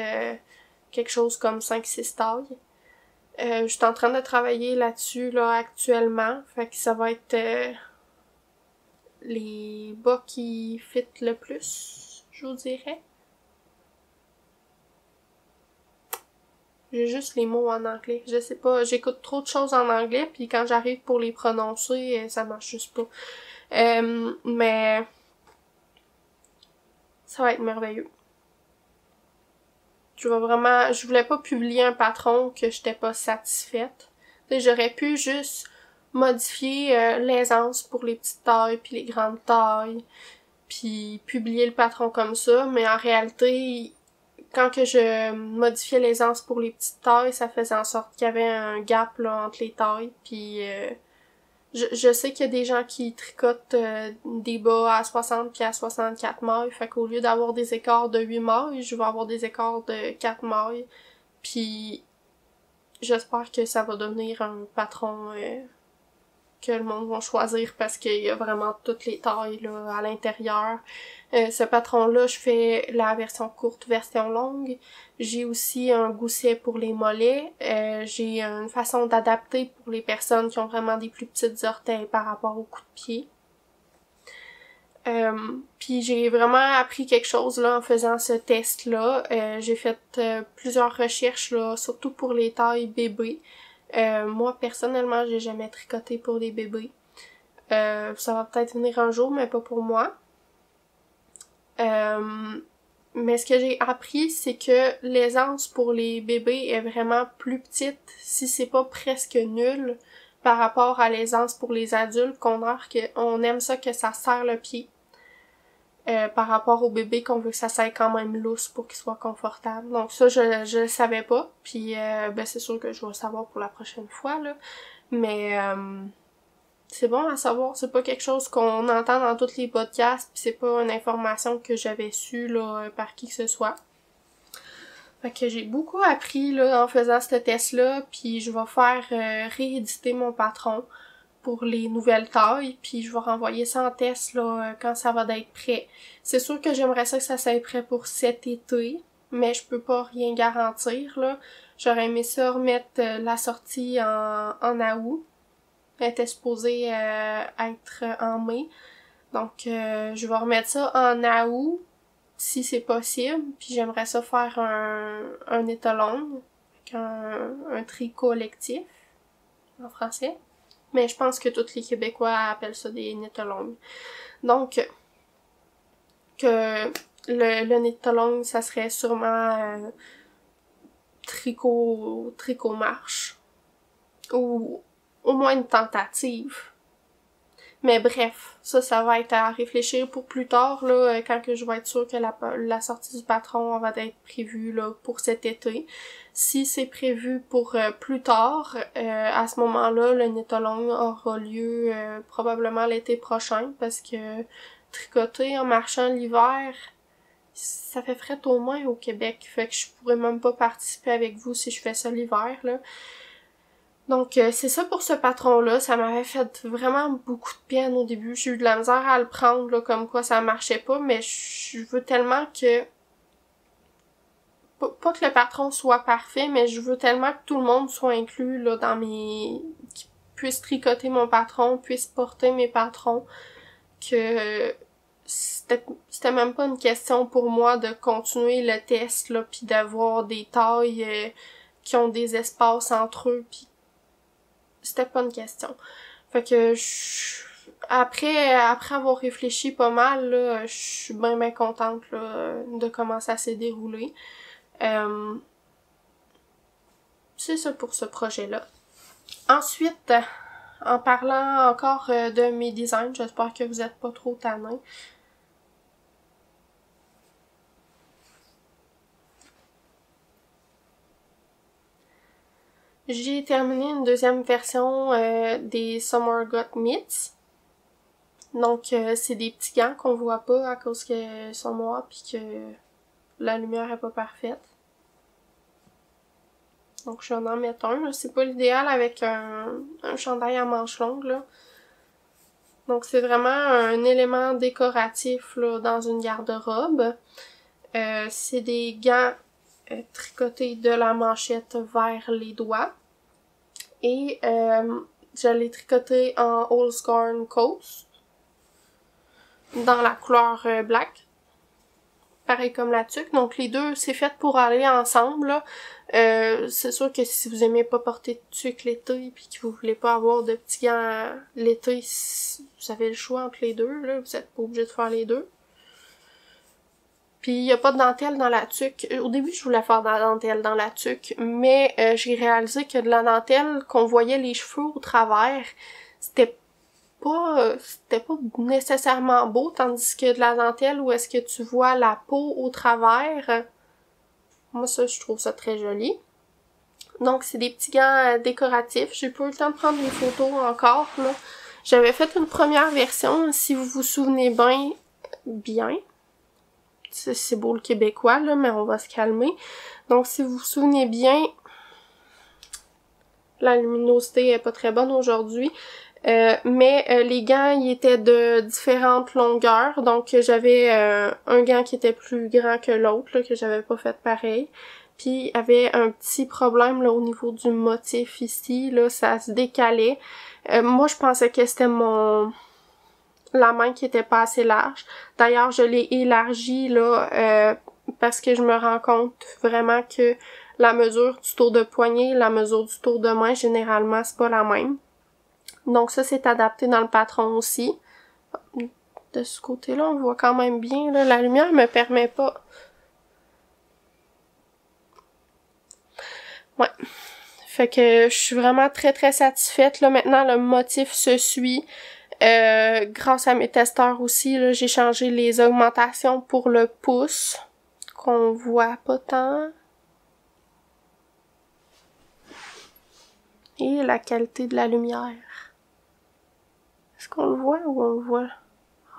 quelque chose comme 5-6 tailles. je suis en train de travailler là-dessus là actuellement, fait que ça va être les bas qui fit le plus, je vous dirais. J'ai juste les mots en anglais. Je sais pas, j'écoute trop de choses en anglais, puis quand j'arrive pour les prononcer, euh, ça marche juste pas. Euh, mais ça va être merveilleux. Je vais vraiment, je voulais pas publier un patron que j'étais pas satisfaite. J'aurais pu juste modifier euh, l'aisance pour les petites tailles puis les grandes tailles puis publier le patron comme ça mais en réalité quand que je modifiais l'aisance pour les petites tailles ça faisait en sorte qu'il y avait un gap là entre les tailles puis euh, je, je sais qu'il y a des gens qui tricotent euh, des bas à 60 puis à 64 mailles. Fait qu'au lieu d'avoir des écarts de 8 mailles, je vais avoir des écarts de 4 mailles. Puis j'espère que ça va devenir un patron euh, que le monde va choisir parce qu'il y a vraiment toutes les tailles là, à l'intérieur. Euh, ce patron-là, je fais la version courte, version longue. J'ai aussi un gousset pour les mollets. Euh, j'ai une façon d'adapter pour les personnes qui ont vraiment des plus petites orteils par rapport au coup de pied. Euh, puis j'ai vraiment appris quelque chose là en faisant ce test là. j'ai fait plusieurs recherches là, surtout pour les tailles bébés. Moi personnellement, j'ai jamais tricoté pour des bébés. ça va peut-être venir un jour, mais pas pour moi. Euh, mais ce que j'ai appris, c'est que l'aisance pour les bébés est vraiment plus petite, si c'est pas presque nul, par rapport à l'aisance pour les adultes, qu'on on aime ça que ça serre le pied. Euh, par rapport au bébé qu'on veut que ça serre quand même lousse pour qu'il soit confortable. Donc ça, je, je le savais pas. Puis euh, ben c'est sûr que je vais le savoir pour la prochaine fois, là. Mais c'est bon à savoir, c'est pas quelque chose qu'on entend dans tous les podcasts, puis c'est pas une information que j'avais su là par qui que ce soit. Fait que j'ai beaucoup appris là en faisant ce test-là, puis je vais faire euh, rééditer mon patron pour les nouvelles tailles, puis je vais renvoyer ça en test là quand ça va être prêt. C'est sûr que j'aimerais ça que ça soit prêt pour cet été, mais je peux pas rien garantir là. J'aurais aimé ça remettre euh, la sortie en, en août, elle était supposée euh, être en mai. Donc, euh, je vais remettre ça en août, si c'est possible. Puis j'aimerais ça faire un, un étalon, un, un tri collectif, en français. Mais je pense que tous les Québécois appellent ça des nétolongues. Donc, que le, le ça serait sûrement euh, tricot, tricot marche. Ou au moins une tentative. Mais bref, ça, ça va être à réfléchir pour plus tard, là, euh, quand que je vais être sûre que la, sortie du patron va être prévue, là, pour cet été. Si c'est prévu pour euh, plus tard, euh, à ce moment-là, le Netolong aura lieu probablement l'été prochain, parce que tricoter en marchant l'hiver, ça fait frais au moins au Québec, fait que je pourrais même pas participer avec vous si je fais ça l'hiver, là. Donc euh, c'est ça pour ce patron-là. Ça m'avait fait vraiment beaucoup de peine au début. J'ai eu de la misère à le prendre, là, comme quoi ça marchait pas, mais je veux tellement que... Pas que le patron soit parfait, mais je veux tellement que tout le monde soit inclus là, dans mes... qui puisse tricoter mon patron, puisse porter mes patrons, que c'était même pas une question pour moi de continuer le test, là, puis d'avoir des tailles euh, qui ont des espaces entre eux, puis c'était pas une question. Fait que je... après après avoir réfléchi pas mal là, je suis bien bien contente là, de comment ça s'est déroulé. Euh... C'est ça pour ce projet-là. Ensuite, en parlant encore euh, de mes designs, j'espère que vous êtes pas trop tannés. J'ai terminé une deuxième version euh, des Summer Got Mitts. Donc, euh, c'est des petits gants qu'on voit pas à cause qu'ils sont noirs puis que la lumière est pas parfaite. Donc, je vais en mettre un. C'est pas l'idéal avec un, un chandail à manches longues, là. Donc, c'est vraiment un élément décoratif, là, dans une garde-robe. Euh, c'est des gants euh, tricoté de la manchette vers les doigts. Et euh, je tricoté en Old Scorn Coast dans la couleur euh, black. Pareil comme la tuque. Donc les deux, c'est fait pour aller ensemble. Euh, c'est sûr que si vous aimez pas porter de tuque l'été puis que vous voulez pas avoir de petits gants l'été, vous avez le choix entre les deux. Vous êtes pas obligé de faire les deux. Puis il y a pas de dentelle dans la tuque. Au début, je voulais faire de la dentelle dans la tuque, mais euh, j'ai réalisé que de la dentelle qu'on voyait les cheveux au travers, c'était pas c'était pas nécessairement beau tandis que de la dentelle où est-ce que tu vois la peau au travers moi ça je trouve ça très joli donc c'est des petits gants euh, décoratifs j'ai pas eu le temps de prendre les photos encore J'avais fait une première version, si vous vous souvenez bien, bien. C'est beau le québécois, là, mais on va se calmer. Donc, si vous vous souvenez bien, la luminosité est pas très bonne aujourd'hui. Euh, mais euh, les gants, ils étaient de différentes longueurs. Donc, j'avais euh, un gant qui était plus grand que l'autre, que j'avais pas fait pareil. Puis, il y avait un petit problème là au niveau du motif ici. Là, ça se décalait. moi, je pensais que c'était mon la main qui était pas assez large. D'ailleurs, je l'ai élargi là parce que je me rends compte vraiment que la mesure du tour de poignet, la mesure du tour de main, généralement, c'est pas la même. Donc ça, c'est adapté dans le patron aussi. De ce côté-là, on voit quand même bien. Là. La lumière me permet pas. Ouais. Fait que je suis vraiment très très satisfaite. Là, maintenant, le motif se suit. Euh, grâce à mes testeurs aussi, j'ai changé les augmentations pour le pouce. Qu'on voit pas tant. Et la qualité de la lumière. Est-ce qu'on le voit ou on le voit?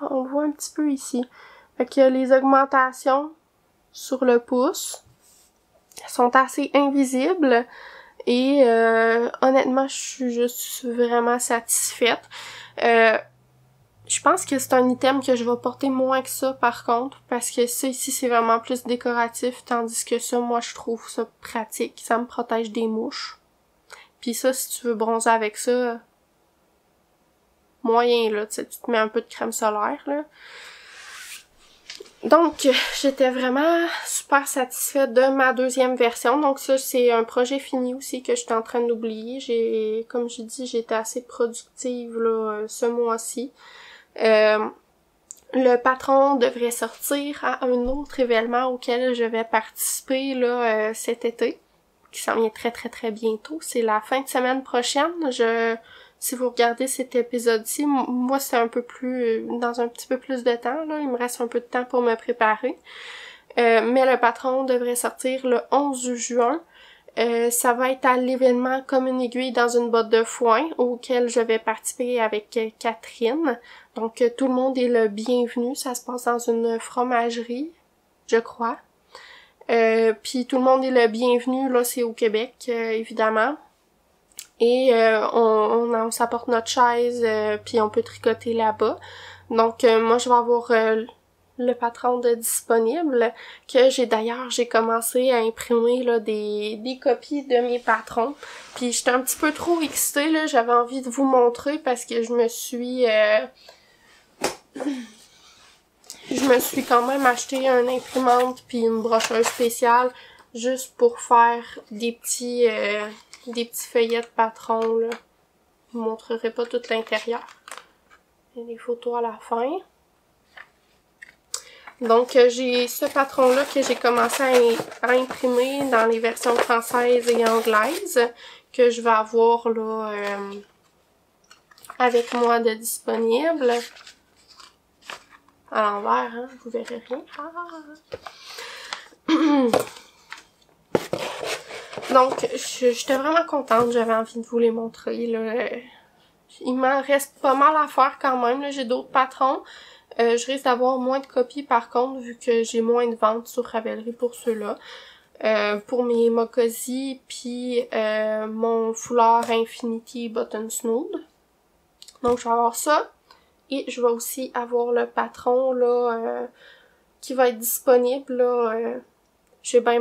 Ah, on le voit un petit peu ici. Fait que les augmentations sur le pouce sont assez invisibles et euh, honnêtement, je suis juste vraiment satisfaite. Euh, je pense que c'est un item que je vais porter moins que ça par contre, parce que ça ici c'est vraiment plus décoratif, tandis que ça, moi je trouve ça pratique, ça me protège des mouches. Puis ça, si tu veux bronzer avec ça, moyen, là, tu, te mets un peu de crème solaire, là. Donc, j'étais vraiment super satisfaite de ma deuxième version. Donc ça, c'est un projet fini aussi que j'étais en train d'oublier. J'ai, comme j'ai dit, j'étais assez productive là, ce mois-ci. Euh, le patron devrait sortir à un autre événement auquel je vais participer là, euh, cet été, qui s'en vient très très très bientôt. C'est la fin de semaine prochaine. Je si vous regardez cet épisode-ci, moi c'est un peu plus dans un petit peu plus de temps, là. Il me reste un peu de temps pour me préparer. Euh, mais le patron devrait sortir le 11 juin. Euh, ça va être à l'événement comme une aiguille dans une botte de foin auquel je vais participer avec euh, Catherine. Donc tout le monde est le bienvenu. Ça se passe dans une fromagerie, je crois. puis tout le monde est le bienvenu, là c'est au Québec, évidemment. Et euh, on, on, s'apporte notre chaise, euh, puis on peut tricoter là-bas. Donc euh, moi je vais avoir le patron de disponible que j'ai d'ailleurs j'ai commencé à imprimer là des, des copies de mes patrons puis j'étais un petit peu trop excitée là j'avais envie de vous montrer parce que je me suis [CLEARS THROAT] je me suis quand même acheté une imprimante puis une brocheuse spéciale juste pour faire des petits des petits feuillets de patron, là. Je vous montrerai pas tout l'intérieur. Il y a des photos à la fin. Donc, euh, j'ai ce patron-là que j'ai commencé à, imprimer dans les versions françaises et anglaises que je vais avoir là euh, avec moi de disponible. À l'envers, hein, vous verrez rien. Ah. [CLEARS THROAT] Donc, j'étais vraiment contente, j'avais envie de vous les montrer. Il m'en reste pas mal à faire quand même. J'ai d'autres patrons. Euh, je risque d'avoir moins de copies par contre, vu que j'ai moins de ventes sur Ravelry pour ceux-là. Euh, pour mes mocosi, puis euh, mon foulard Infinity Button Snood. Donc, je vais avoir ça. Et je vais aussi avoir le patron, là, qui va être disponible, là. j'ai bien.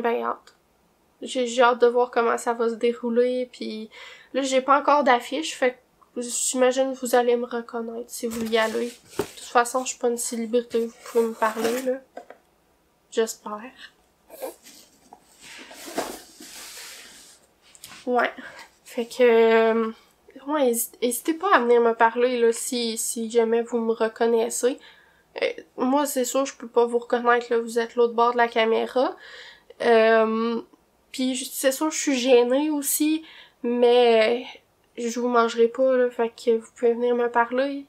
J'ai hâte de voir comment ça va se dérouler. Puis là, j'ai pas encore d'affiche, fait que j'imagine que vous allez me reconnaître si vous y allez. De toute façon, je suis pas une célébrité, vous pouvez me parler, là. J'espère. Ouais. Fait que... Euh, ouais, n'hésitez pas à venir me parler, là, si, si jamais vous me reconnaissez. Euh, moi, c'est sûr, je peux pas vous reconnaître, là, vous êtes l'autre bord de la caméra. Euh, puis c'est sûr, je suis gênée aussi, mais je vous mangerai pas, là, fait que vous pouvez venir me parler.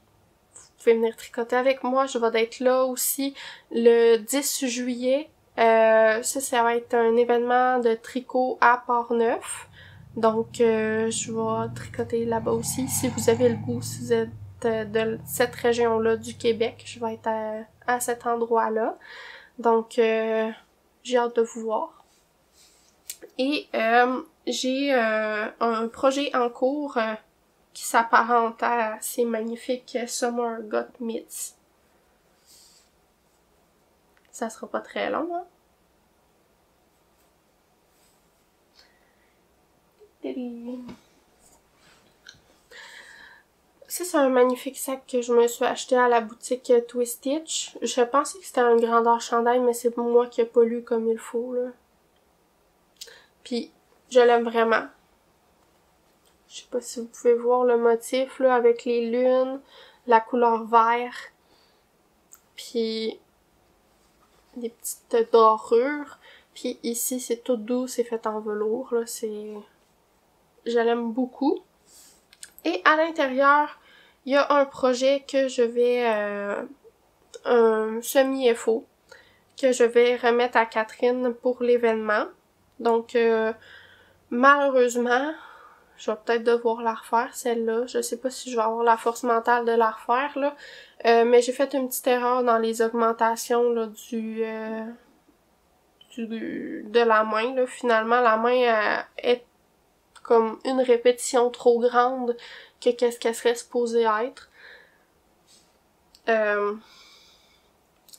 Vous pouvez venir tricoter avec moi, je vais être là aussi le 10 juillet. Euh, ça, ça va être un événement de tricot à Port-Neuf. Donc, euh, je vais tricoter là-bas aussi. Si vous avez le goût, si vous êtes de cette région-là du Québec. Je vais être à, cet endroit-là. Donc, j'ai hâte de vous voir. Et j'ai un projet en cours qui s'apparente à ces magnifiques Summer Got Mitts. Ça sera pas très long, hein? Ça, c'est un magnifique sac que je me suis acheté à la boutique Twistitch. Je pensais que c'était un grandeur chandail, mais c'est moi qui ai pas lu comme il faut, là. Puis, je l'aime vraiment. Je sais pas si vous pouvez voir le motif, là, avec les lunes, la couleur vert, puis des petites dorures. Puis ici, c'est tout doux, c'est fait en velours, là, c'est... Je l'aime beaucoup. Et à l'intérieur, il y a un projet que je vais... Euh, un semi-FO que je vais remettre à Catherine pour l'événement. Donc, euh, malheureusement, je vais peut-être devoir la refaire, celle-là. Je sais pas si je vais avoir la force mentale de la refaire, là. Euh, mais j'ai fait une petite erreur dans les augmentations, là, du... Euh, du de la main, là. Finalement, la main euh, est comme une répétition trop grande que qu'est-ce qu'elle serait supposée être. Euh,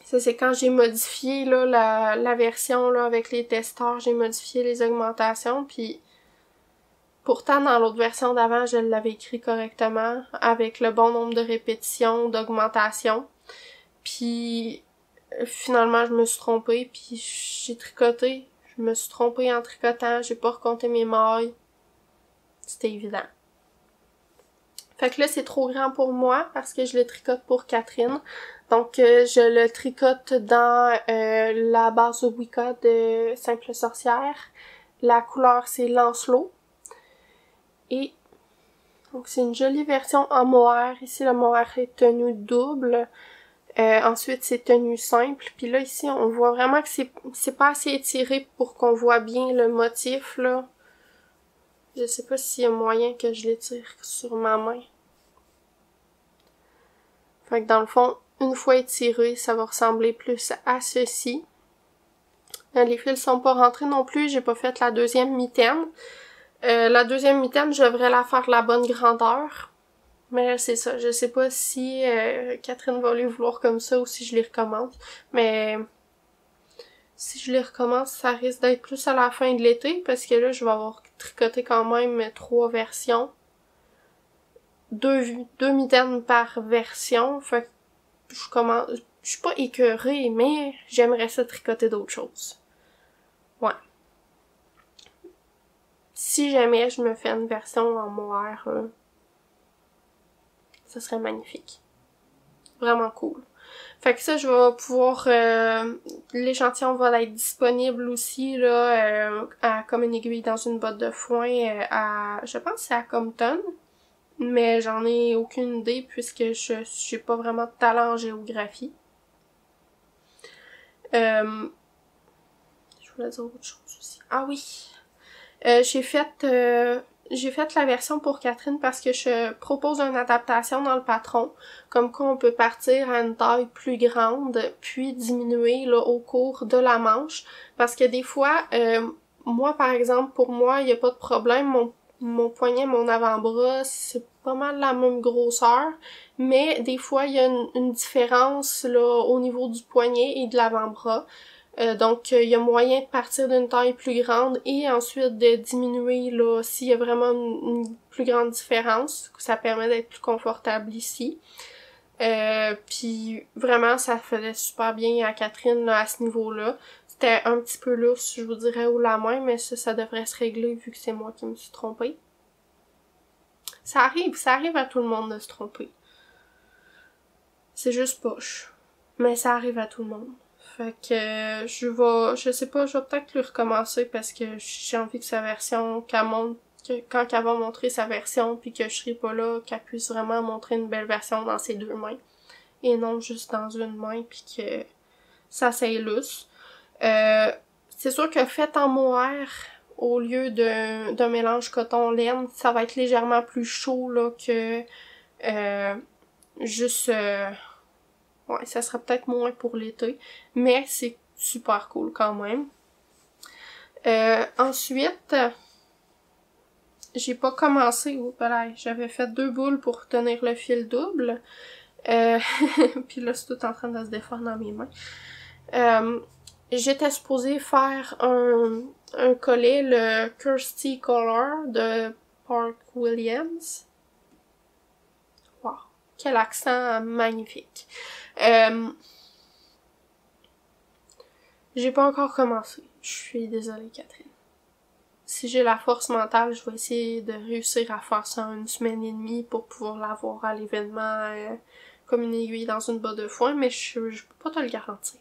ça, c'est quand j'ai modifié là, la, la version là, avec les testeurs, j'ai modifié les augmentations, puis Pourtant, dans l'autre version d'avant, je l'avais écrit correctement, avec le bon nombre de répétitions, d'augmentation. Puis, finalement, je me suis trompée, puis j'ai tricoté. Je me suis trompée en tricotant, j'ai pas recompté mes mailles. C'était évident. Fait que là, c'est trop grand pour moi parce que je le tricote pour Catherine. Donc, euh, je le tricote dans euh, la base Wicca de Simple Sorcière. La couleur, c'est Lancelot. Et donc c'est une jolie version en mohair. Ici le mohair est tenu double. Euh, ensuite c'est tenu simple. Puis là ici on voit vraiment que c'est pas assez étiré pour qu'on voit bien le motif là. Je sais pas s'il y a moyen que je l'étire sur ma main. Fait que dans le fond, une fois étiré, ça va ressembler plus à ceci. Les fils sont pas rentrés non plus, j'ai pas fait la deuxième mitaine. Euh, la deuxième mitaine, je devrais la faire la bonne grandeur. Mais c'est ça, je sais pas si euh, Catherine va les vouloir comme ça ou si je les recommence. Mais si je les recommence, ça risque d'être plus à la fin de l'été parce que là, je vais avoir tricoté quand même trois versions. Deux, deux mitaines par version. Fait que je commence. Je suis pas écœurée, mais j'aimerais ça tricoter d'autres choses. Ouais si jamais je me fais une version en mohair, euh, ça serait magnifique. Vraiment cool. Fait que ça, je vais pouvoir... Euh, l'échantillon va être disponible aussi, là, euh, à, comme une aiguille dans une botte de foin à... Je pense c'est à Compton. Mais j'en ai aucune idée puisque je suis pas vraiment de talent en géographie. je voulais dire autre chose aussi. Ah oui! Euh, j'ai fait euh, j'ai fait la version pour Catherine parce que je propose une adaptation dans le patron, comme quoi on peut partir à une taille plus grande, puis diminuer là, au cours de la manche. Parce que des fois, euh, moi par exemple, pour moi, il n'y a pas de problème, mon, mon poignet, mon avant-bras, c'est pas mal la même grosseur, mais des fois, il y a une, une différence là, au niveau du poignet et de l'avant-bras. Euh, donc, il y a moyen de partir d'une taille plus grande et ensuite de diminuer là s'il y a vraiment une, plus grande différence. Ça permet d'être plus confortable ici. Euh, puis vraiment, ça faisait super bien à Catherine là, à ce niveau-là. C'était un petit peu lousse, je vous dirais, ou la main, mais ça, ça devrait se régler vu que c'est moi qui me suis trompée. Ça arrive, ça arrive à tout le monde de se tromper. C'est juste poche. Mais ça arrive à tout le monde. Fait que je vais, je sais pas, je vais peut-être le recommencer parce que j'ai envie que sa version, qu'elle montre, que quand elle va montrer sa version puis que je serai pas là, qu'elle puisse vraiment montrer une belle version dans ses deux mains. Et non juste dans une main puis que ça s'illustre. Euh, c'est sûr que fait en mohair, au lieu d'un mélange coton-laine, ça va être légèrement plus chaud là que euh, juste... euh, Ouais, ça sera peut-être moins pour l'été, mais c'est super cool quand même. Euh, ensuite, j'ai pas commencé. Oh, voilà, j'avais fait deux boules pour tenir le fil double. Euh, [LAUGHS] puis là, c'est tout en train de se défendre dans mes mains. Euh, J'étais supposée faire un, un collet, le Kirsty Color de Park Williams. Wow, quel accent magnifique. Euh, j'ai pas encore commencé. Je suis désolée, Catherine. Si j'ai la force mentale, je vais essayer de réussir à faire ça une semaine et demie pour pouvoir l'avoir à l'événement euh, comme une aiguille dans une botte de foin, mais je, je peux pas te le garantir.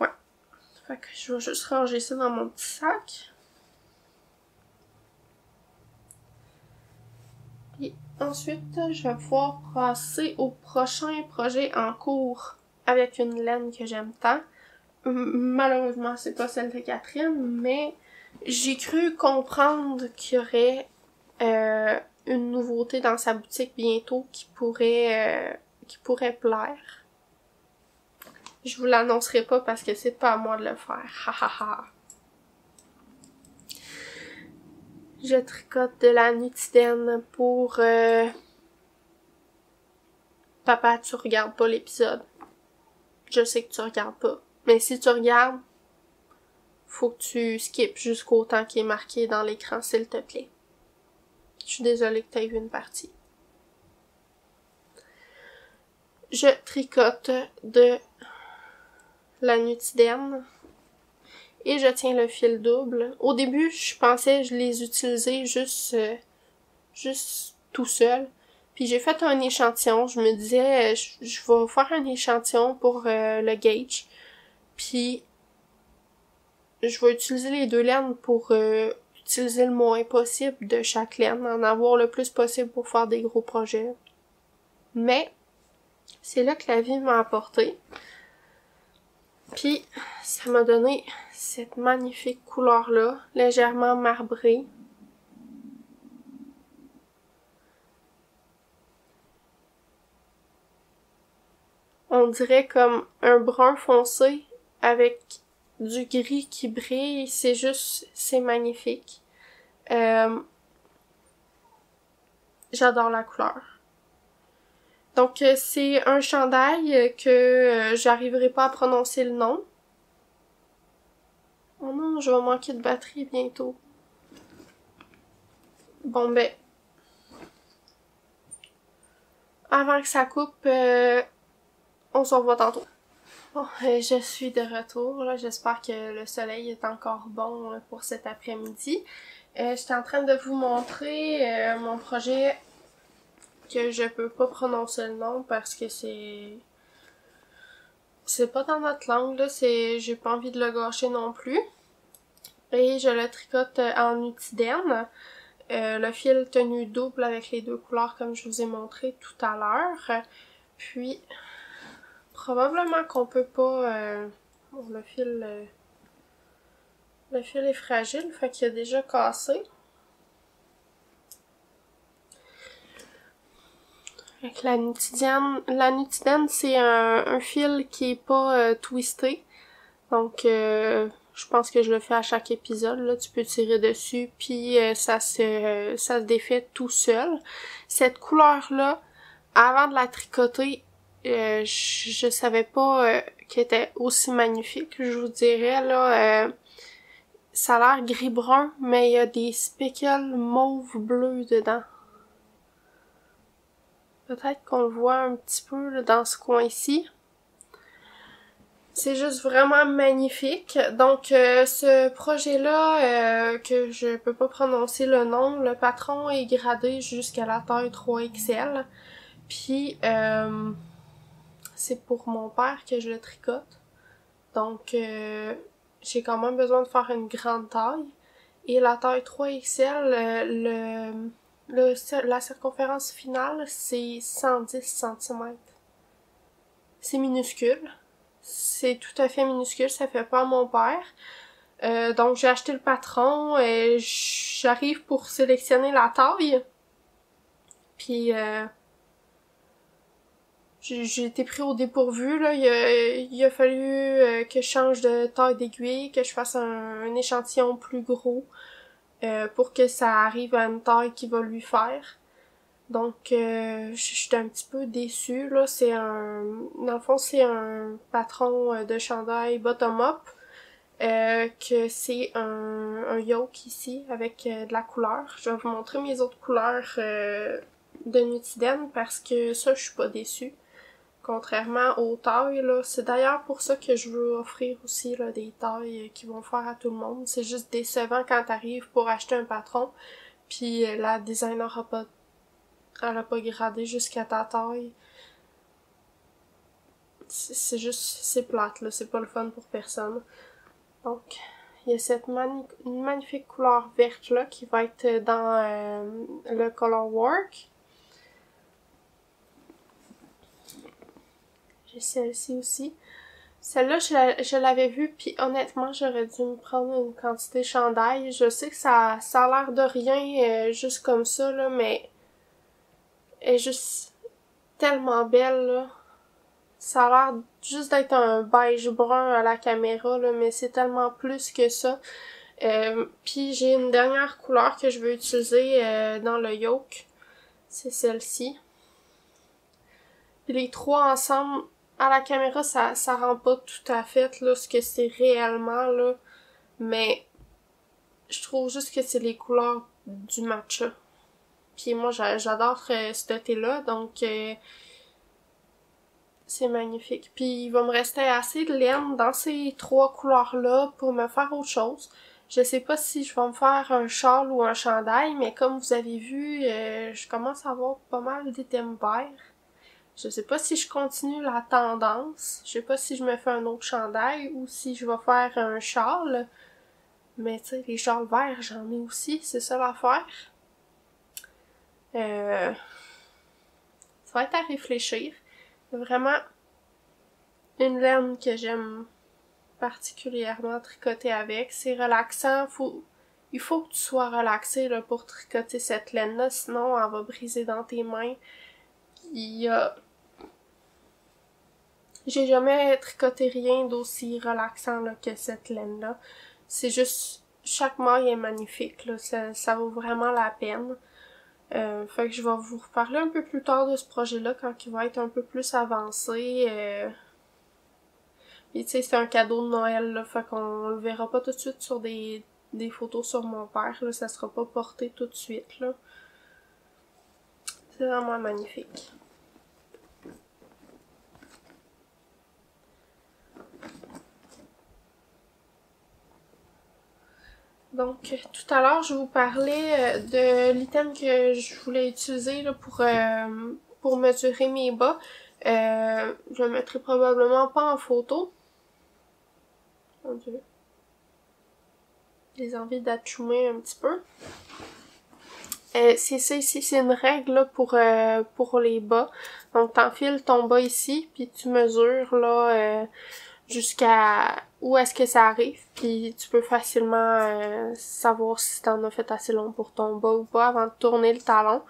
Ouais. Fait que je vais juste ranger ça dans mon petit sac. Et ensuite, je vais pouvoir passer au prochain projet en cours avec une laine que j'aime tant. Malheureusement, c'est pas celle de Catherine, mais j'ai cru comprendre qu'il y aurait euh, une nouveauté dans sa boutique bientôt qui pourrait euh, qui pourrait plaire. Je vous l'annoncerai pas parce que c'est pas à moi de le faire. Ha ha. Je tricote de la nutidène pour euh... Papa, tu regardes pas l'épisode. Je sais que tu regardes pas. Mais si tu regardes, faut que tu skippes jusqu'au temps qui est marqué dans l'écran, s'il te plaît. Je suis désolée que tu vu une partie. Je tricote de la nutidène et je tiens le fil double. Au début, je pensais je les utiliser juste euh, juste tout seul. Puis j'ai fait un échantillon, je me disais je, je vais faire un échantillon pour euh, le gauge. Puis je vais utiliser les deux laines pour euh, utiliser le moins possible de chaque laine, en avoir le plus possible pour faire des gros projets. Mais c'est là que la vie m'a apporté. Puis ça m'a donné cette magnifique couleur-là, légèrement marbrée. On dirait comme un brun foncé avec du gris qui brille. C'est juste, c'est magnifique. Euh, J'adore la couleur. Donc euh, c'est un chandail que euh, j'arriverai pas à prononcer le nom. Oh non, je vais manquer de batterie bientôt. Bon ben. Avant que ça coupe, euh, on se revoit tantôt. Bon, euh, je suis de retour. J'espère que le soleil est encore bon euh, pour cet après-midi. Euh, J'étais en train de vous montrer euh, mon projet que je peux pas prononcer le nom parce que c'est c'est pas dans notre langue là, c'est j'ai pas envie de le gâcher non plus. Et je le tricote euh, en utidène. Euh, le fil tenu double avec les deux couleurs comme je vous ai montré tout à l'heure. Puis probablement qu'on peut pas euh, bon, le fil le fil est fragile, fait qu'il a déjà cassé. La nutidienne, la nutidène, c'est un, fil qui est pas euh, twisté. Donc, euh, je pense que je le fais à chaque épisode. Là, tu peux tirer dessus, puis euh, ça se, ça se défait tout seul. Cette couleur-là, avant de la tricoter, je, je savais pas qu'elle était aussi magnifique. Je vous dirais là, ça a l'air gris-brun, mais il y a des speckles mauve-bleu dedans. Peut-être qu'on le voit un petit peu dans ce coin-ci. C'est juste vraiment magnifique. Donc euh, ce projet-là, euh, que je peux pas prononcer le nom, le patron est gradé jusqu'à la taille 3XL. Puis euh, c'est pour mon père que je le tricote. Donc j'ai quand même besoin de faire une grande taille. Et la taille 3XL, euh, le, le, la circonférence finale, c'est 110 cm. C'est minuscule. C'est tout à fait minuscule, ça fait pas mon père. Euh, donc j'ai acheté le patron et j'arrive pour sélectionner la taille. Puis euh, j'ai été pris au dépourvu, là. Il a, il a fallu euh, que je change de taille d'aiguille, que je fasse un, échantillon plus gros euh, pour que ça arrive à une taille qui va lui faire. Donc, euh, j'étais un petit peu déçue, là. C'est un... Dans le fond, c'est un patron de chandail bottom-up. que c'est un, un yoke ici avec de la couleur. Je vais vous montrer mes autres couleurs de Nutiden parce que ça, je suis pas déçue. Contrairement aux tailles, c'est d'ailleurs pour ça que je veux offrir aussi là, des tailles qui vont faire à tout le monde. C'est juste décevant quand t'arrives pour acheter un patron, puis euh, la designer a pas, elle a pas gradé jusqu'à ta taille. C'est juste, c'est plate là, c'est pas le fun pour personne. Donc, il y a cette magnifique couleur verte là qui va être dans euh, le color work. J'ai celle-ci aussi. Celle-là, je, l'avais vue, puis honnêtement, j'aurais dû me prendre une quantité chandail. Je sais que ça, ça a l'air de rien, euh, juste comme ça, là, mais elle est juste tellement belle, là. Ça a l'air juste d'être un beige brun à la caméra, là, mais c'est tellement plus que ça. Euh, puis j'ai une dernière couleur que je veux utiliser euh, dans le yoke. C'est celle-ci. Les trois ensemble, à la caméra, ça, ça rend pas tout à fait là, ce que c'est réellement, là. Mais je trouve juste que c'est les couleurs du matcha. Puis moi, j'adore euh, ce thé-là, donc euh, c'est magnifique. Puis il va me rester assez de laine dans ces trois couleurs-là pour me faire autre chose. Je sais pas si je vais me faire un châle ou un chandail, mais comme vous avez vu, euh, je commence à avoir pas mal d'items verts. Je sais pas si je continue la tendance. Je sais pas si je me fais un autre chandail ou si je vais faire un châle. Mais tu sais, les châles verts, j'en ai aussi, c'est ça l'affaire. Euh, ça va être à réfléchir. Vraiment une laine que j'aime particulièrement tricoter avec. C'est relaxant. Faut, il faut que tu sois relaxé pour tricoter cette laine-là, sinon elle va briser dans tes mains. Il y a... J'ai jamais tricoté rien d'aussi relaxant là, que cette laine-là. C'est juste... Chaque maille est magnifique, là. Ça, ça vaut vraiment la peine. Euh, fait que je vais vous reparler un peu plus tard de ce projet-là quand il va être un peu plus avancé. Euh... Et tu sais, c'est un cadeau de Noël, là, fait qu'on le verra pas tout de suite sur des, des photos sur mon père, là, ça sera pas porté tout de suite, là. C'est vraiment magnifique. Donc, tout à l'heure, je vous parlais euh, de l'item que je voulais utiliser là, pour, euh, pour mesurer mes bas. Euh, je le mettrai probablement pas en photo. Mon dieu. J'ai envie d'achoumer un petit peu. Euh, c'est ça ici, c'est une règle pour, pour les bas. Donc, t'enfiles ton bas ici, puis tu mesures là jusqu'à où est-ce que ça arrive, puis tu peux facilement euh, savoir si t'en as fait assez long pour ton bas ou pas avant de tourner le talon.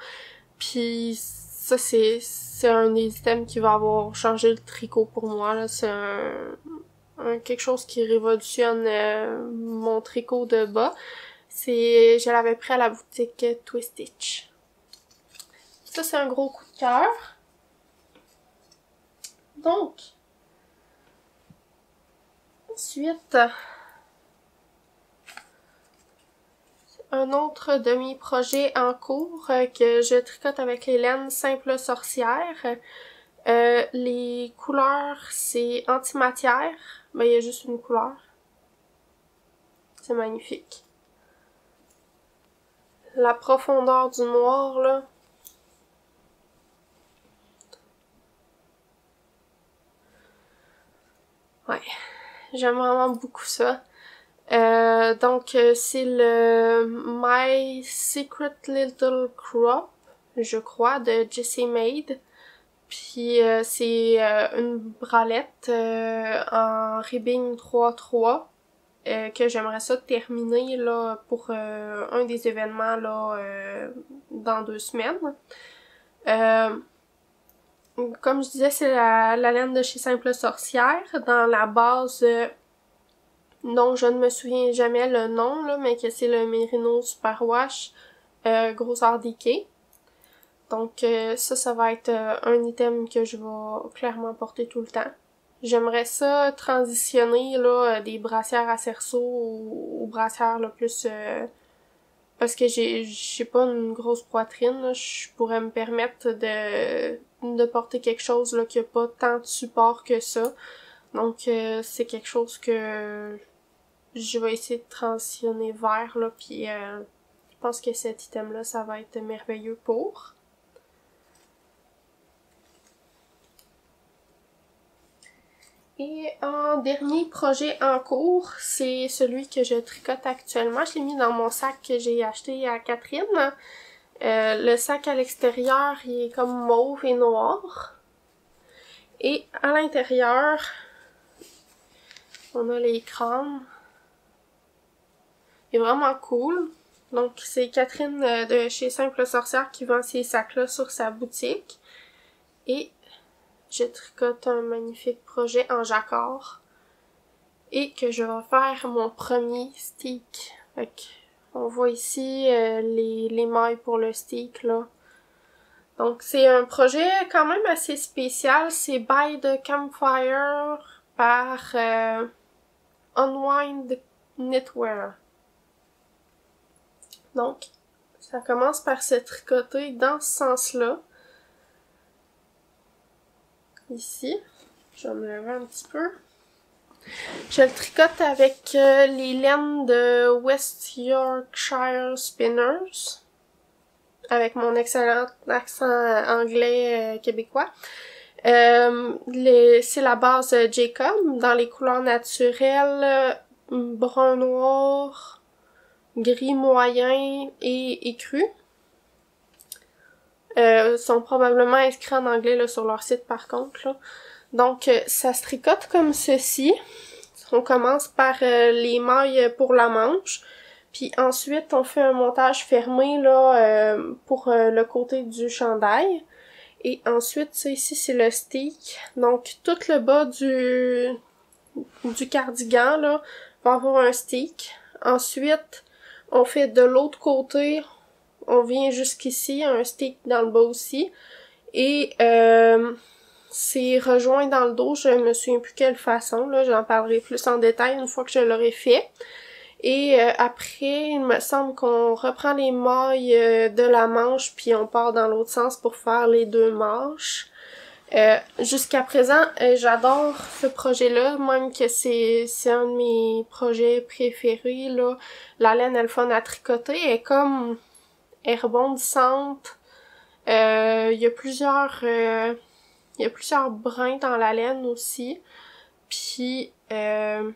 Puis ça, c'est c'est un des items qui va avoir changé le tricot pour moi. là C'est un, quelque chose qui révolutionne euh, mon tricot de bas. C'est je l'avais pris à la boutique Twistitch. Ça, c'est un gros coup de cœur. Donc, Ensuite, un autre demi-projet en cours euh, que je tricote avec Hélène Simple Sorcière. Euh, les couleurs, c'est antimatière. Ben, il y a juste une couleur. C'est magnifique. La profondeur du noir, là. Ouais. J'aime vraiment beaucoup ça. Euh, donc, euh, c'est le My Secret Little Crop, je crois, de Jessie Made. Puis, euh, c'est une bralette en ribbing 3-3 que j'aimerais ça terminer là pour un des événements là dans deux semaines. Euh, comme je disais, c'est la, laine de chez Simple Sorcière. Dans la base, euh, non, je ne me souviens jamais le nom, là, mais que c'est le Merino Superwash euh, Gros Ardiqué. Donc euh, ça, ça va être euh, un item que je vais clairement porter tout le temps. J'aimerais ça transitionner là des brassières à cerceau aux, brassières là, plus parce que j'ai pas une grosse poitrine, je pourrais me permettre de de porter quelque chose là qui a pas tant de support que ça. Donc c'est quelque chose que je vais essayer de transitionner vers là puis je pense que cet item là ça va être merveilleux pour. Et un dernier projet en cours, c'est celui que je tricote actuellement. Je l'ai mis dans mon sac que j'ai acheté à Catherine. Euh, le sac à l'extérieur, il est comme mauve et noir. Et à l'intérieur, on a l'écran. Il est vraiment cool. Donc, c'est Catherine euh, de chez Simple Sorcière qui vend ces sacs-là sur sa boutique. Et je tricote un magnifique projet en jacquard et que je vais faire mon premier stick. On voit ici euh, les, les mailles pour le stick là. Donc c'est un projet quand même assez spécial. C'est By the Campfire par euh, Unwind Knitwear. Donc ça commence par se tricoter dans ce sens-là ici. Je vais me lever un petit peu. Je le tricote avec euh, les laines de West Yorkshire Spinners. Avec mon excellent accent anglais euh, québécois. Euh, c'est la base Jacob dans les couleurs naturelles brun noir, gris moyen et écru. Euh, sont probablement inscrits en anglais sur leur site par contre. Donc euh, ça se tricote comme ceci. On commence par euh, les mailles pour la manche. Puis ensuite, on fait un montage fermé là pour le côté du chandail. Et ensuite, ça ici, c'est le stick. Donc, tout le bas du, du cardigan, là, va avoir un stick. Ensuite, on fait de l'autre côté, on vient jusqu'ici, un stick dans le bas aussi. Et euh, c'est rejoint dans le dos, je me souviens plus quelle façon, là, j'en parlerai plus en détail une fois que je l'aurai fait. Et euh, après, il me semble qu'on reprend les mailles euh, de la manche puis on part dans l'autre sens pour faire les deux manches. Euh, jusqu'à présent, j'adore ce projet-là, même que c'est c'est un de mes projets préférés là. La laine elle fun à tricoter est comme est rebondissante. Il y a plusieurs il y a plusieurs brins dans la laine aussi. Puis euh,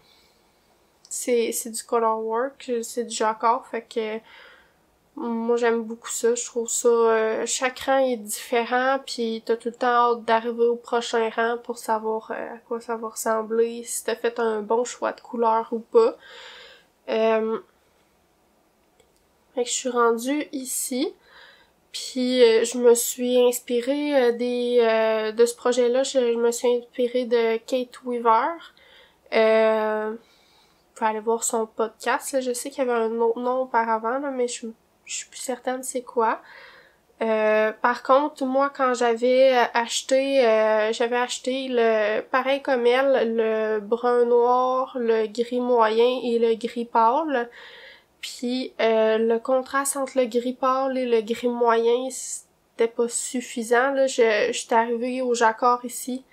c'est du color work, c'est du jacquard, fait que moi j'aime beaucoup ça, je trouve ça chaque rang est différent puis t'as tout le temps hâte d'arriver au prochain rang pour savoir à quoi ça va ressembler, si t'as fait un bon choix de couleur ou pas. Euh, fait que je suis rendue ici. Puis euh, je me suis inspirée euh, des euh, de ce projet-là, je, me suis inspirée de Kate Weaver. Euh, faut aller voir son podcast. Je sais qu'il y avait un autre nom auparavant, mais je, je suis plus certaine c'est quoi. par contre, moi, quand j'avais acheté, j'avais acheté le pareil comme elle, le brun noir, le gris moyen et le gris pâle. Puis euh, le contraste entre le gris pâle et le gris moyen, c'était pas suffisant. Là. Je, j'étais arrivée au jacquard ici.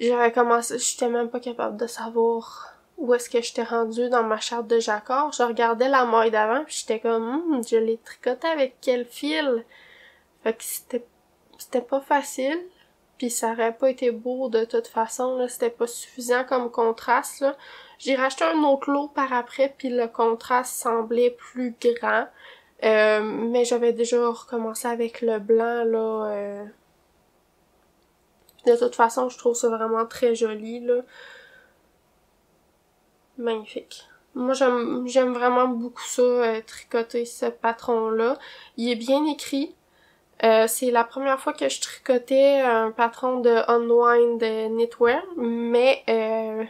J'avais commencé, j'étais même pas capable de savoir où est-ce que j'étais rendue dans ma charte de jacquard. Je regardais la maille d'avant, puis j'étais comme, hum, je l'ai tricoté avec quel fil? Fait que c'était, c'était pas facile. Puis ça aurait pas été beau de toute façon, là. C'était pas suffisant comme contraste. J'ai racheté un autre lot par après, puis le contraste semblait plus grand. Euh, mais j'avais déjà recommencé avec le blanc, là. Euh. De toute façon, je trouve ça vraiment très joli, là. Magnifique. Moi, j'aime vraiment beaucoup ça, euh, tricoter ce patron-là. Il est bien écrit. Euh, c'est la première fois que je tricotais un patron de Unwind Knitwear, mais euh,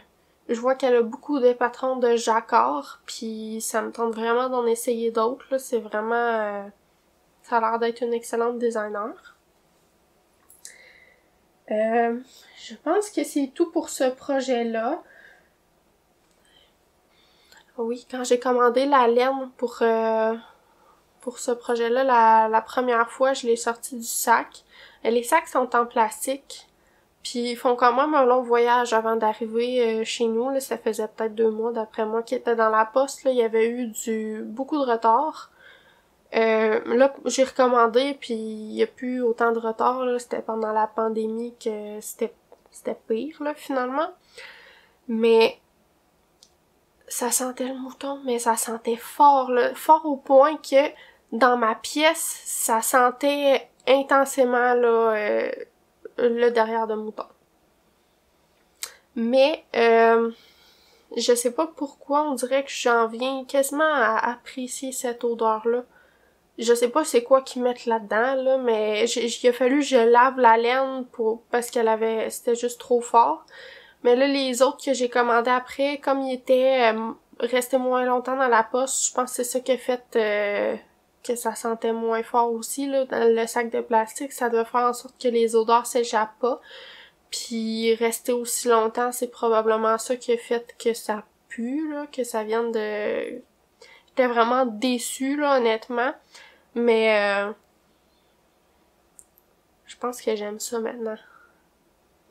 je vois qu'elle a beaucoup de patrons de jacquard, puis ça me tente vraiment d'en essayer d'autres. C'est vraiment... Euh, ça a l'air d'être une excellente designer. Euh, je pense que c'est tout pour ce projet-là. Oui, quand j'ai commandé la laine pour, euh, pour ce projet-là, la, la première fois, je l'ai sorti du sac. Les sacs sont en plastique. Puis ils font quand même un long voyage avant d'arriver euh, chez nous. Là. Ça faisait peut-être deux mois d'après moi qui était dans la poste. Là. Il y avait eu du beaucoup de retard. Euh, là, j'ai recommandé, puis il n'y a plus autant de retard. C'était pendant la pandémie que c'était c'était pire, là, finalement. Mais ça sentait le mouton, mais ça sentait fort, là, fort au point que dans ma pièce, ça sentait intensément là, euh, le derrière de mouton. Mais euh, je sais pas pourquoi on dirait que j'en viens quasiment à apprécier cette odeur-là. Je sais pas c'est quoi qu'ils mettent là-dedans, là, mais il a fallu que je lave la laine pour parce qu'elle avait. c'était juste trop fort. Mais là, les autres que j'ai commandés après, comme ils étaient euh, restés moins longtemps dans la poste, je pense que c'est ça qui a fait euh, que ça sentait moins fort aussi, là, dans le sac de plastique. Ça doit faire en sorte que les odeurs s'échappent pas. Puis rester aussi longtemps, c'est probablement ça qui a fait que ça pue, là, que ça vienne de... J'étais vraiment déçue, là, honnêtement. Mais euh, je pense que j'aime ça maintenant.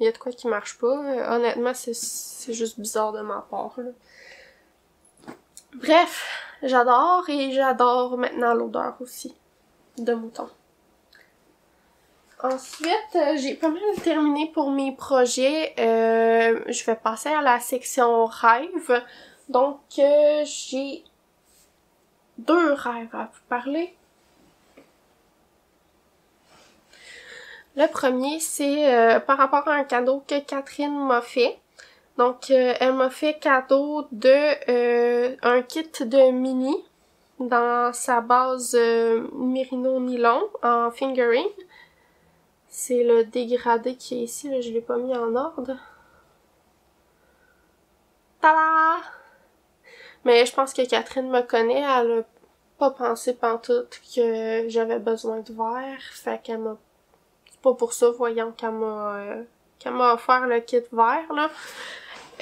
Il y a de quoi qui marche pas. Honnêtement, c'est juste bizarre de ma part. Là. Bref, j'adore et j'adore maintenant l'odeur aussi de mouton. Ensuite, euh, j'ai pas mal terminé pour mes projets. Euh, je vais passer à la section rêve. Donc, j'ai deux rêves à vous parler. Le premier, c'est euh, par rapport à un cadeau que Catherine m'a fait. Donc, euh, elle m'a fait cadeau de euh, un kit de mini dans sa base Merino nylon en fingering. C'est le dégradé qui est ici, là, je l'ai pas mis en ordre. Tada! Mais je pense que Catherine me connaît, elle a pas pensé pantoute que j'avais besoin de verre, fait qu'elle m'a pas pour ça, voyons, qu'elle m'a, euh, qu'elle m'a offert le kit vert, là.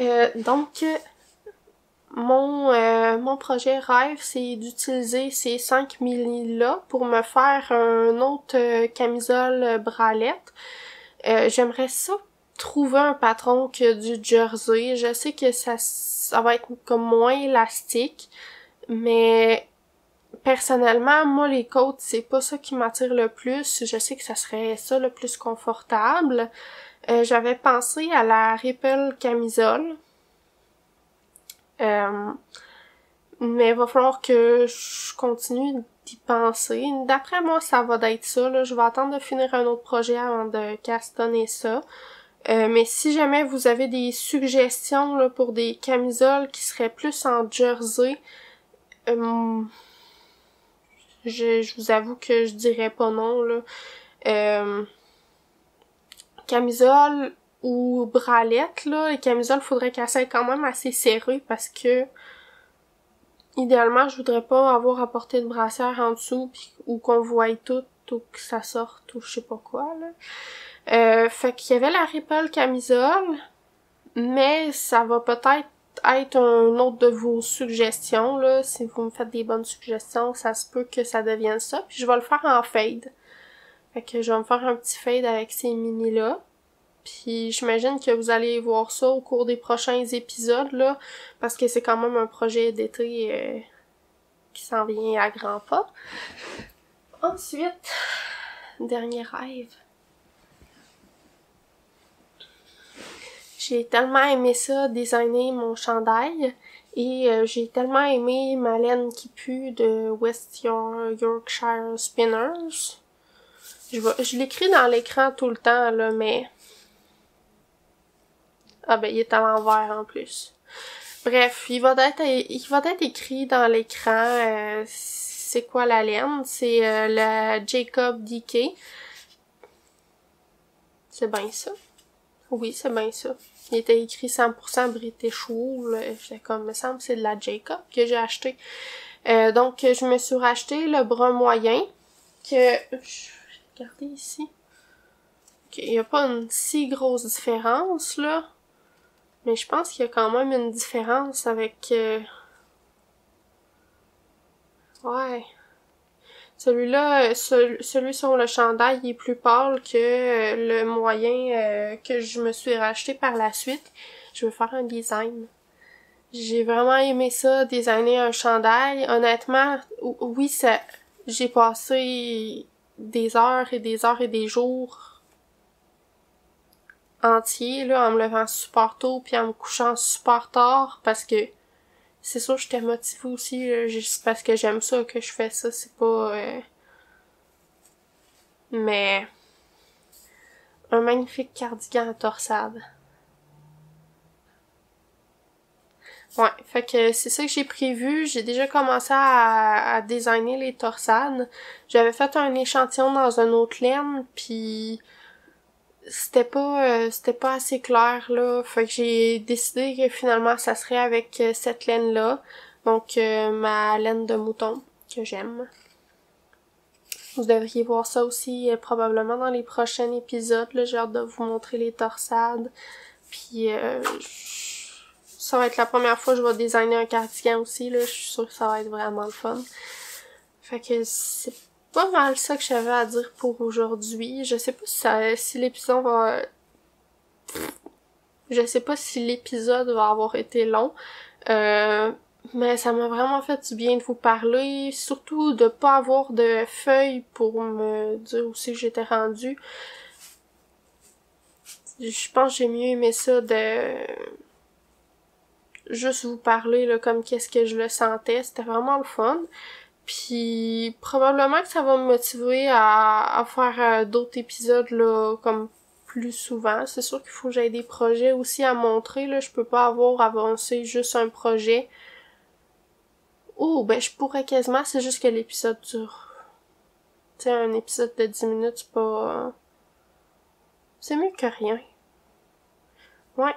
Euh, donc, mon, euh, mon projet rêve, c'est d'utiliser ces 5 milli-là pour me faire un autre camisole bralette. j'aimerais ça trouver un patron que du jersey. Je sais que ça, ça va être comme moins élastique, mais personnellement, moi, les côtes, c'est pas ça qui m'attire le plus. Je sais que ça serait ça le plus confortable. Euh, j'avais pensé à la Ripple camisole. Euh, mais il va falloir que je continue d'y penser. D'après moi, ça va d'être ça. Là. Je vais attendre de finir un autre projet avant de castonner ça. Euh, mais si jamais vous avez des suggestions là, pour des camisoles qui seraient plus en jersey, je, vous avoue que je dirais pas non, là. Euh, camisole ou bralette, là. Les camisoles, faudrait qu'elles soient quand même assez serrées parce que idéalement, je voudrais pas avoir à porter de brassière en dessous ou qu'on voie tout ou que ça sorte ou je sais pas quoi, là. Euh, fait qu'il y avait la Ripple camisole, mais ça va peut-être être un autre de vos suggestions, là. Si vous me faites des bonnes suggestions, ça se peut que ça devienne ça. Puis je vais le faire en fade. Fait que je vais me faire un petit fade avec ces mini-là. Puis j'imagine que vous allez voir ça au cours des prochains épisodes, là. Parce que c'est quand même un projet d'été euh, qui s'en vient à grands pas. Ensuite, dernier rêve. J'ai tellement aimé ça, designer mon chandail. Et euh, j'ai tellement aimé ma laine qui pue de West Yorkshire Spinners. Je, je l'écris dans l'écran tout le temps, là, mais... Ah ben, il est à l'envers en plus. Bref, il va être, il va être écrit dans l'écran. Euh, c'est quoi la laine? C'est euh, la Jacob DK. C'est bien ça. Oui, c'est bien ça. Il était écrit 100% British Wool. J'étais comme, me semble c'est de la Jacob que j'ai acheté. Euh, donc, je me suis racheté le bras moyen que... Regardez ici. Il n'y a pas une si grosse différence, là. Mais je pense qu'il y a quand même une différence avec... Euh, ouais. Celui-là, celui sur le chandail, il est plus pâle que euh, le moyen euh, que je me suis racheté par la suite. Je veux faire un design. J'ai vraiment aimé ça, designer un chandail. Honnêtement, oui, ça, j'ai passé des heures et des heures et des jours entiers, là, en me levant super tôt puis en me couchant super tard parce que c'est sûr j'étais motivée aussi, juste parce que j'aime ça que je fais ça, c'est pas... Euh, mais... Un magnifique cardigan à torsade. Ouais, fait que c'est ça que j'ai prévu. J'ai déjà commencé à, à designer les torsades. J'avais fait un échantillon dans un autre laine, puis c'était pas euh, c'était pas assez clair là. Fait que j'ai décidé que finalement ça serait avec euh, cette laine là donc euh, ma laine de mouton que j'aime. Vous devriez voir ça aussi probablement dans les prochains épisodes j'ai hâte de vous montrer les torsades. Puis ça va être la première fois que je vais designer un cardigan aussi là je suis sûre que ça va être vraiment le fun fait que c'est pas mal ça que j'avais à dire pour aujourd'hui. Je sais pas si, ça, si l'épisode va... Je sais pas si l'épisode va avoir été long. Euh, mais ça m'a vraiment fait du bien de vous parler, surtout de pas avoir de feuilles pour me dire où j'étais rendue. Je pense que j'ai mieux aimé ça de juste vous parler là, comme qu'est-ce que je le sentais. C'était vraiment le fun. Puis probablement que ça va me motiver à, à faire euh, d'autres épisodes là comme plus souvent. C'est sûr qu'il faut que j'aie des projets aussi à montrer. Là. Je peux pas avoir avancé juste un projet. Oh, ben je pourrais quasiment, c'est juste que l'épisode dure. Tu sais, un épisode de 10 minutes, c'est pas. C'est mieux que rien. Ouais.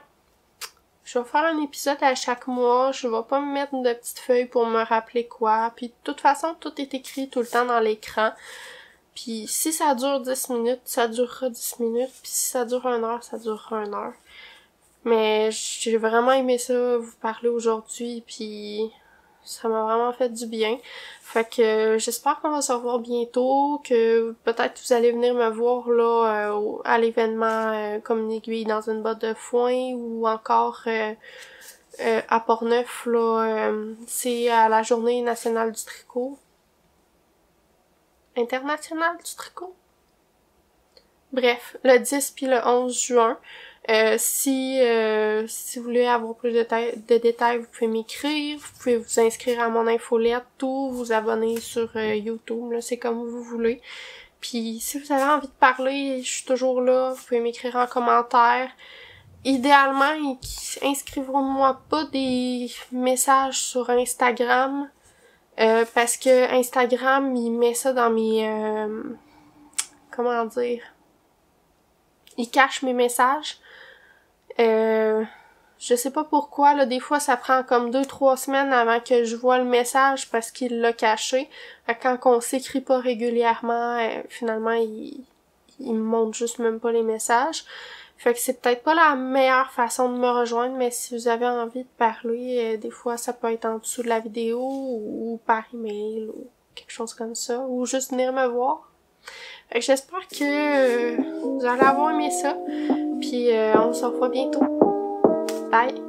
Je vais faire un épisode à chaque mois, je vais pas me mettre de petites feuilles pour me rappeler quoi. Puis de toute façon, tout est écrit tout le temps dans l'écran. Puis si ça dure 10 minutes, ça durera 10 minutes. Puis si ça dure une heure, ça durera une heure. Mais j'ai vraiment aimé ça, vous parler aujourd'hui, puis ça m'a vraiment fait du bien. Fait que j'espère qu'on va se revoir bientôt, que peut-être vous allez venir me voir là euh, à l'événement euh, comme une aiguille dans une botte de foin ou encore euh, à Portneuf là, c'est à la journée nationale du tricot. Internationale du tricot? Bref, le 10 puis le 11 juin. Euh, si, euh, si vous voulez avoir plus de, détails, vous pouvez m'écrire, vous pouvez vous inscrire à mon infolette, ou vous abonner sur euh, YouTube, c'est comme vous voulez. Puis si vous avez envie de parler, je suis toujours là, vous pouvez m'écrire en commentaire. Idéalement, inscrivez-moi pas des messages sur Instagram, parce que Instagram, il met ça dans mes... comment dire? Il cache mes messages. Euh, je sais pas pourquoi, là, des fois ça prend comme deux, trois semaines avant que je vois le message parce qu'il l'a caché. quand on s'écrit pas régulièrement, euh, finalement, il, il me montre juste même pas les messages. Fait que c'est peut-être pas la meilleure façon de me rejoindre, mais si vous avez envie de parler, euh, des fois ça peut être en dessous de la vidéo ou par email ou quelque chose comme ça, ou juste venir me voir. J'espère que vous allez avoir aimé ça. Puis euh, on se revoit bientôt. Bye!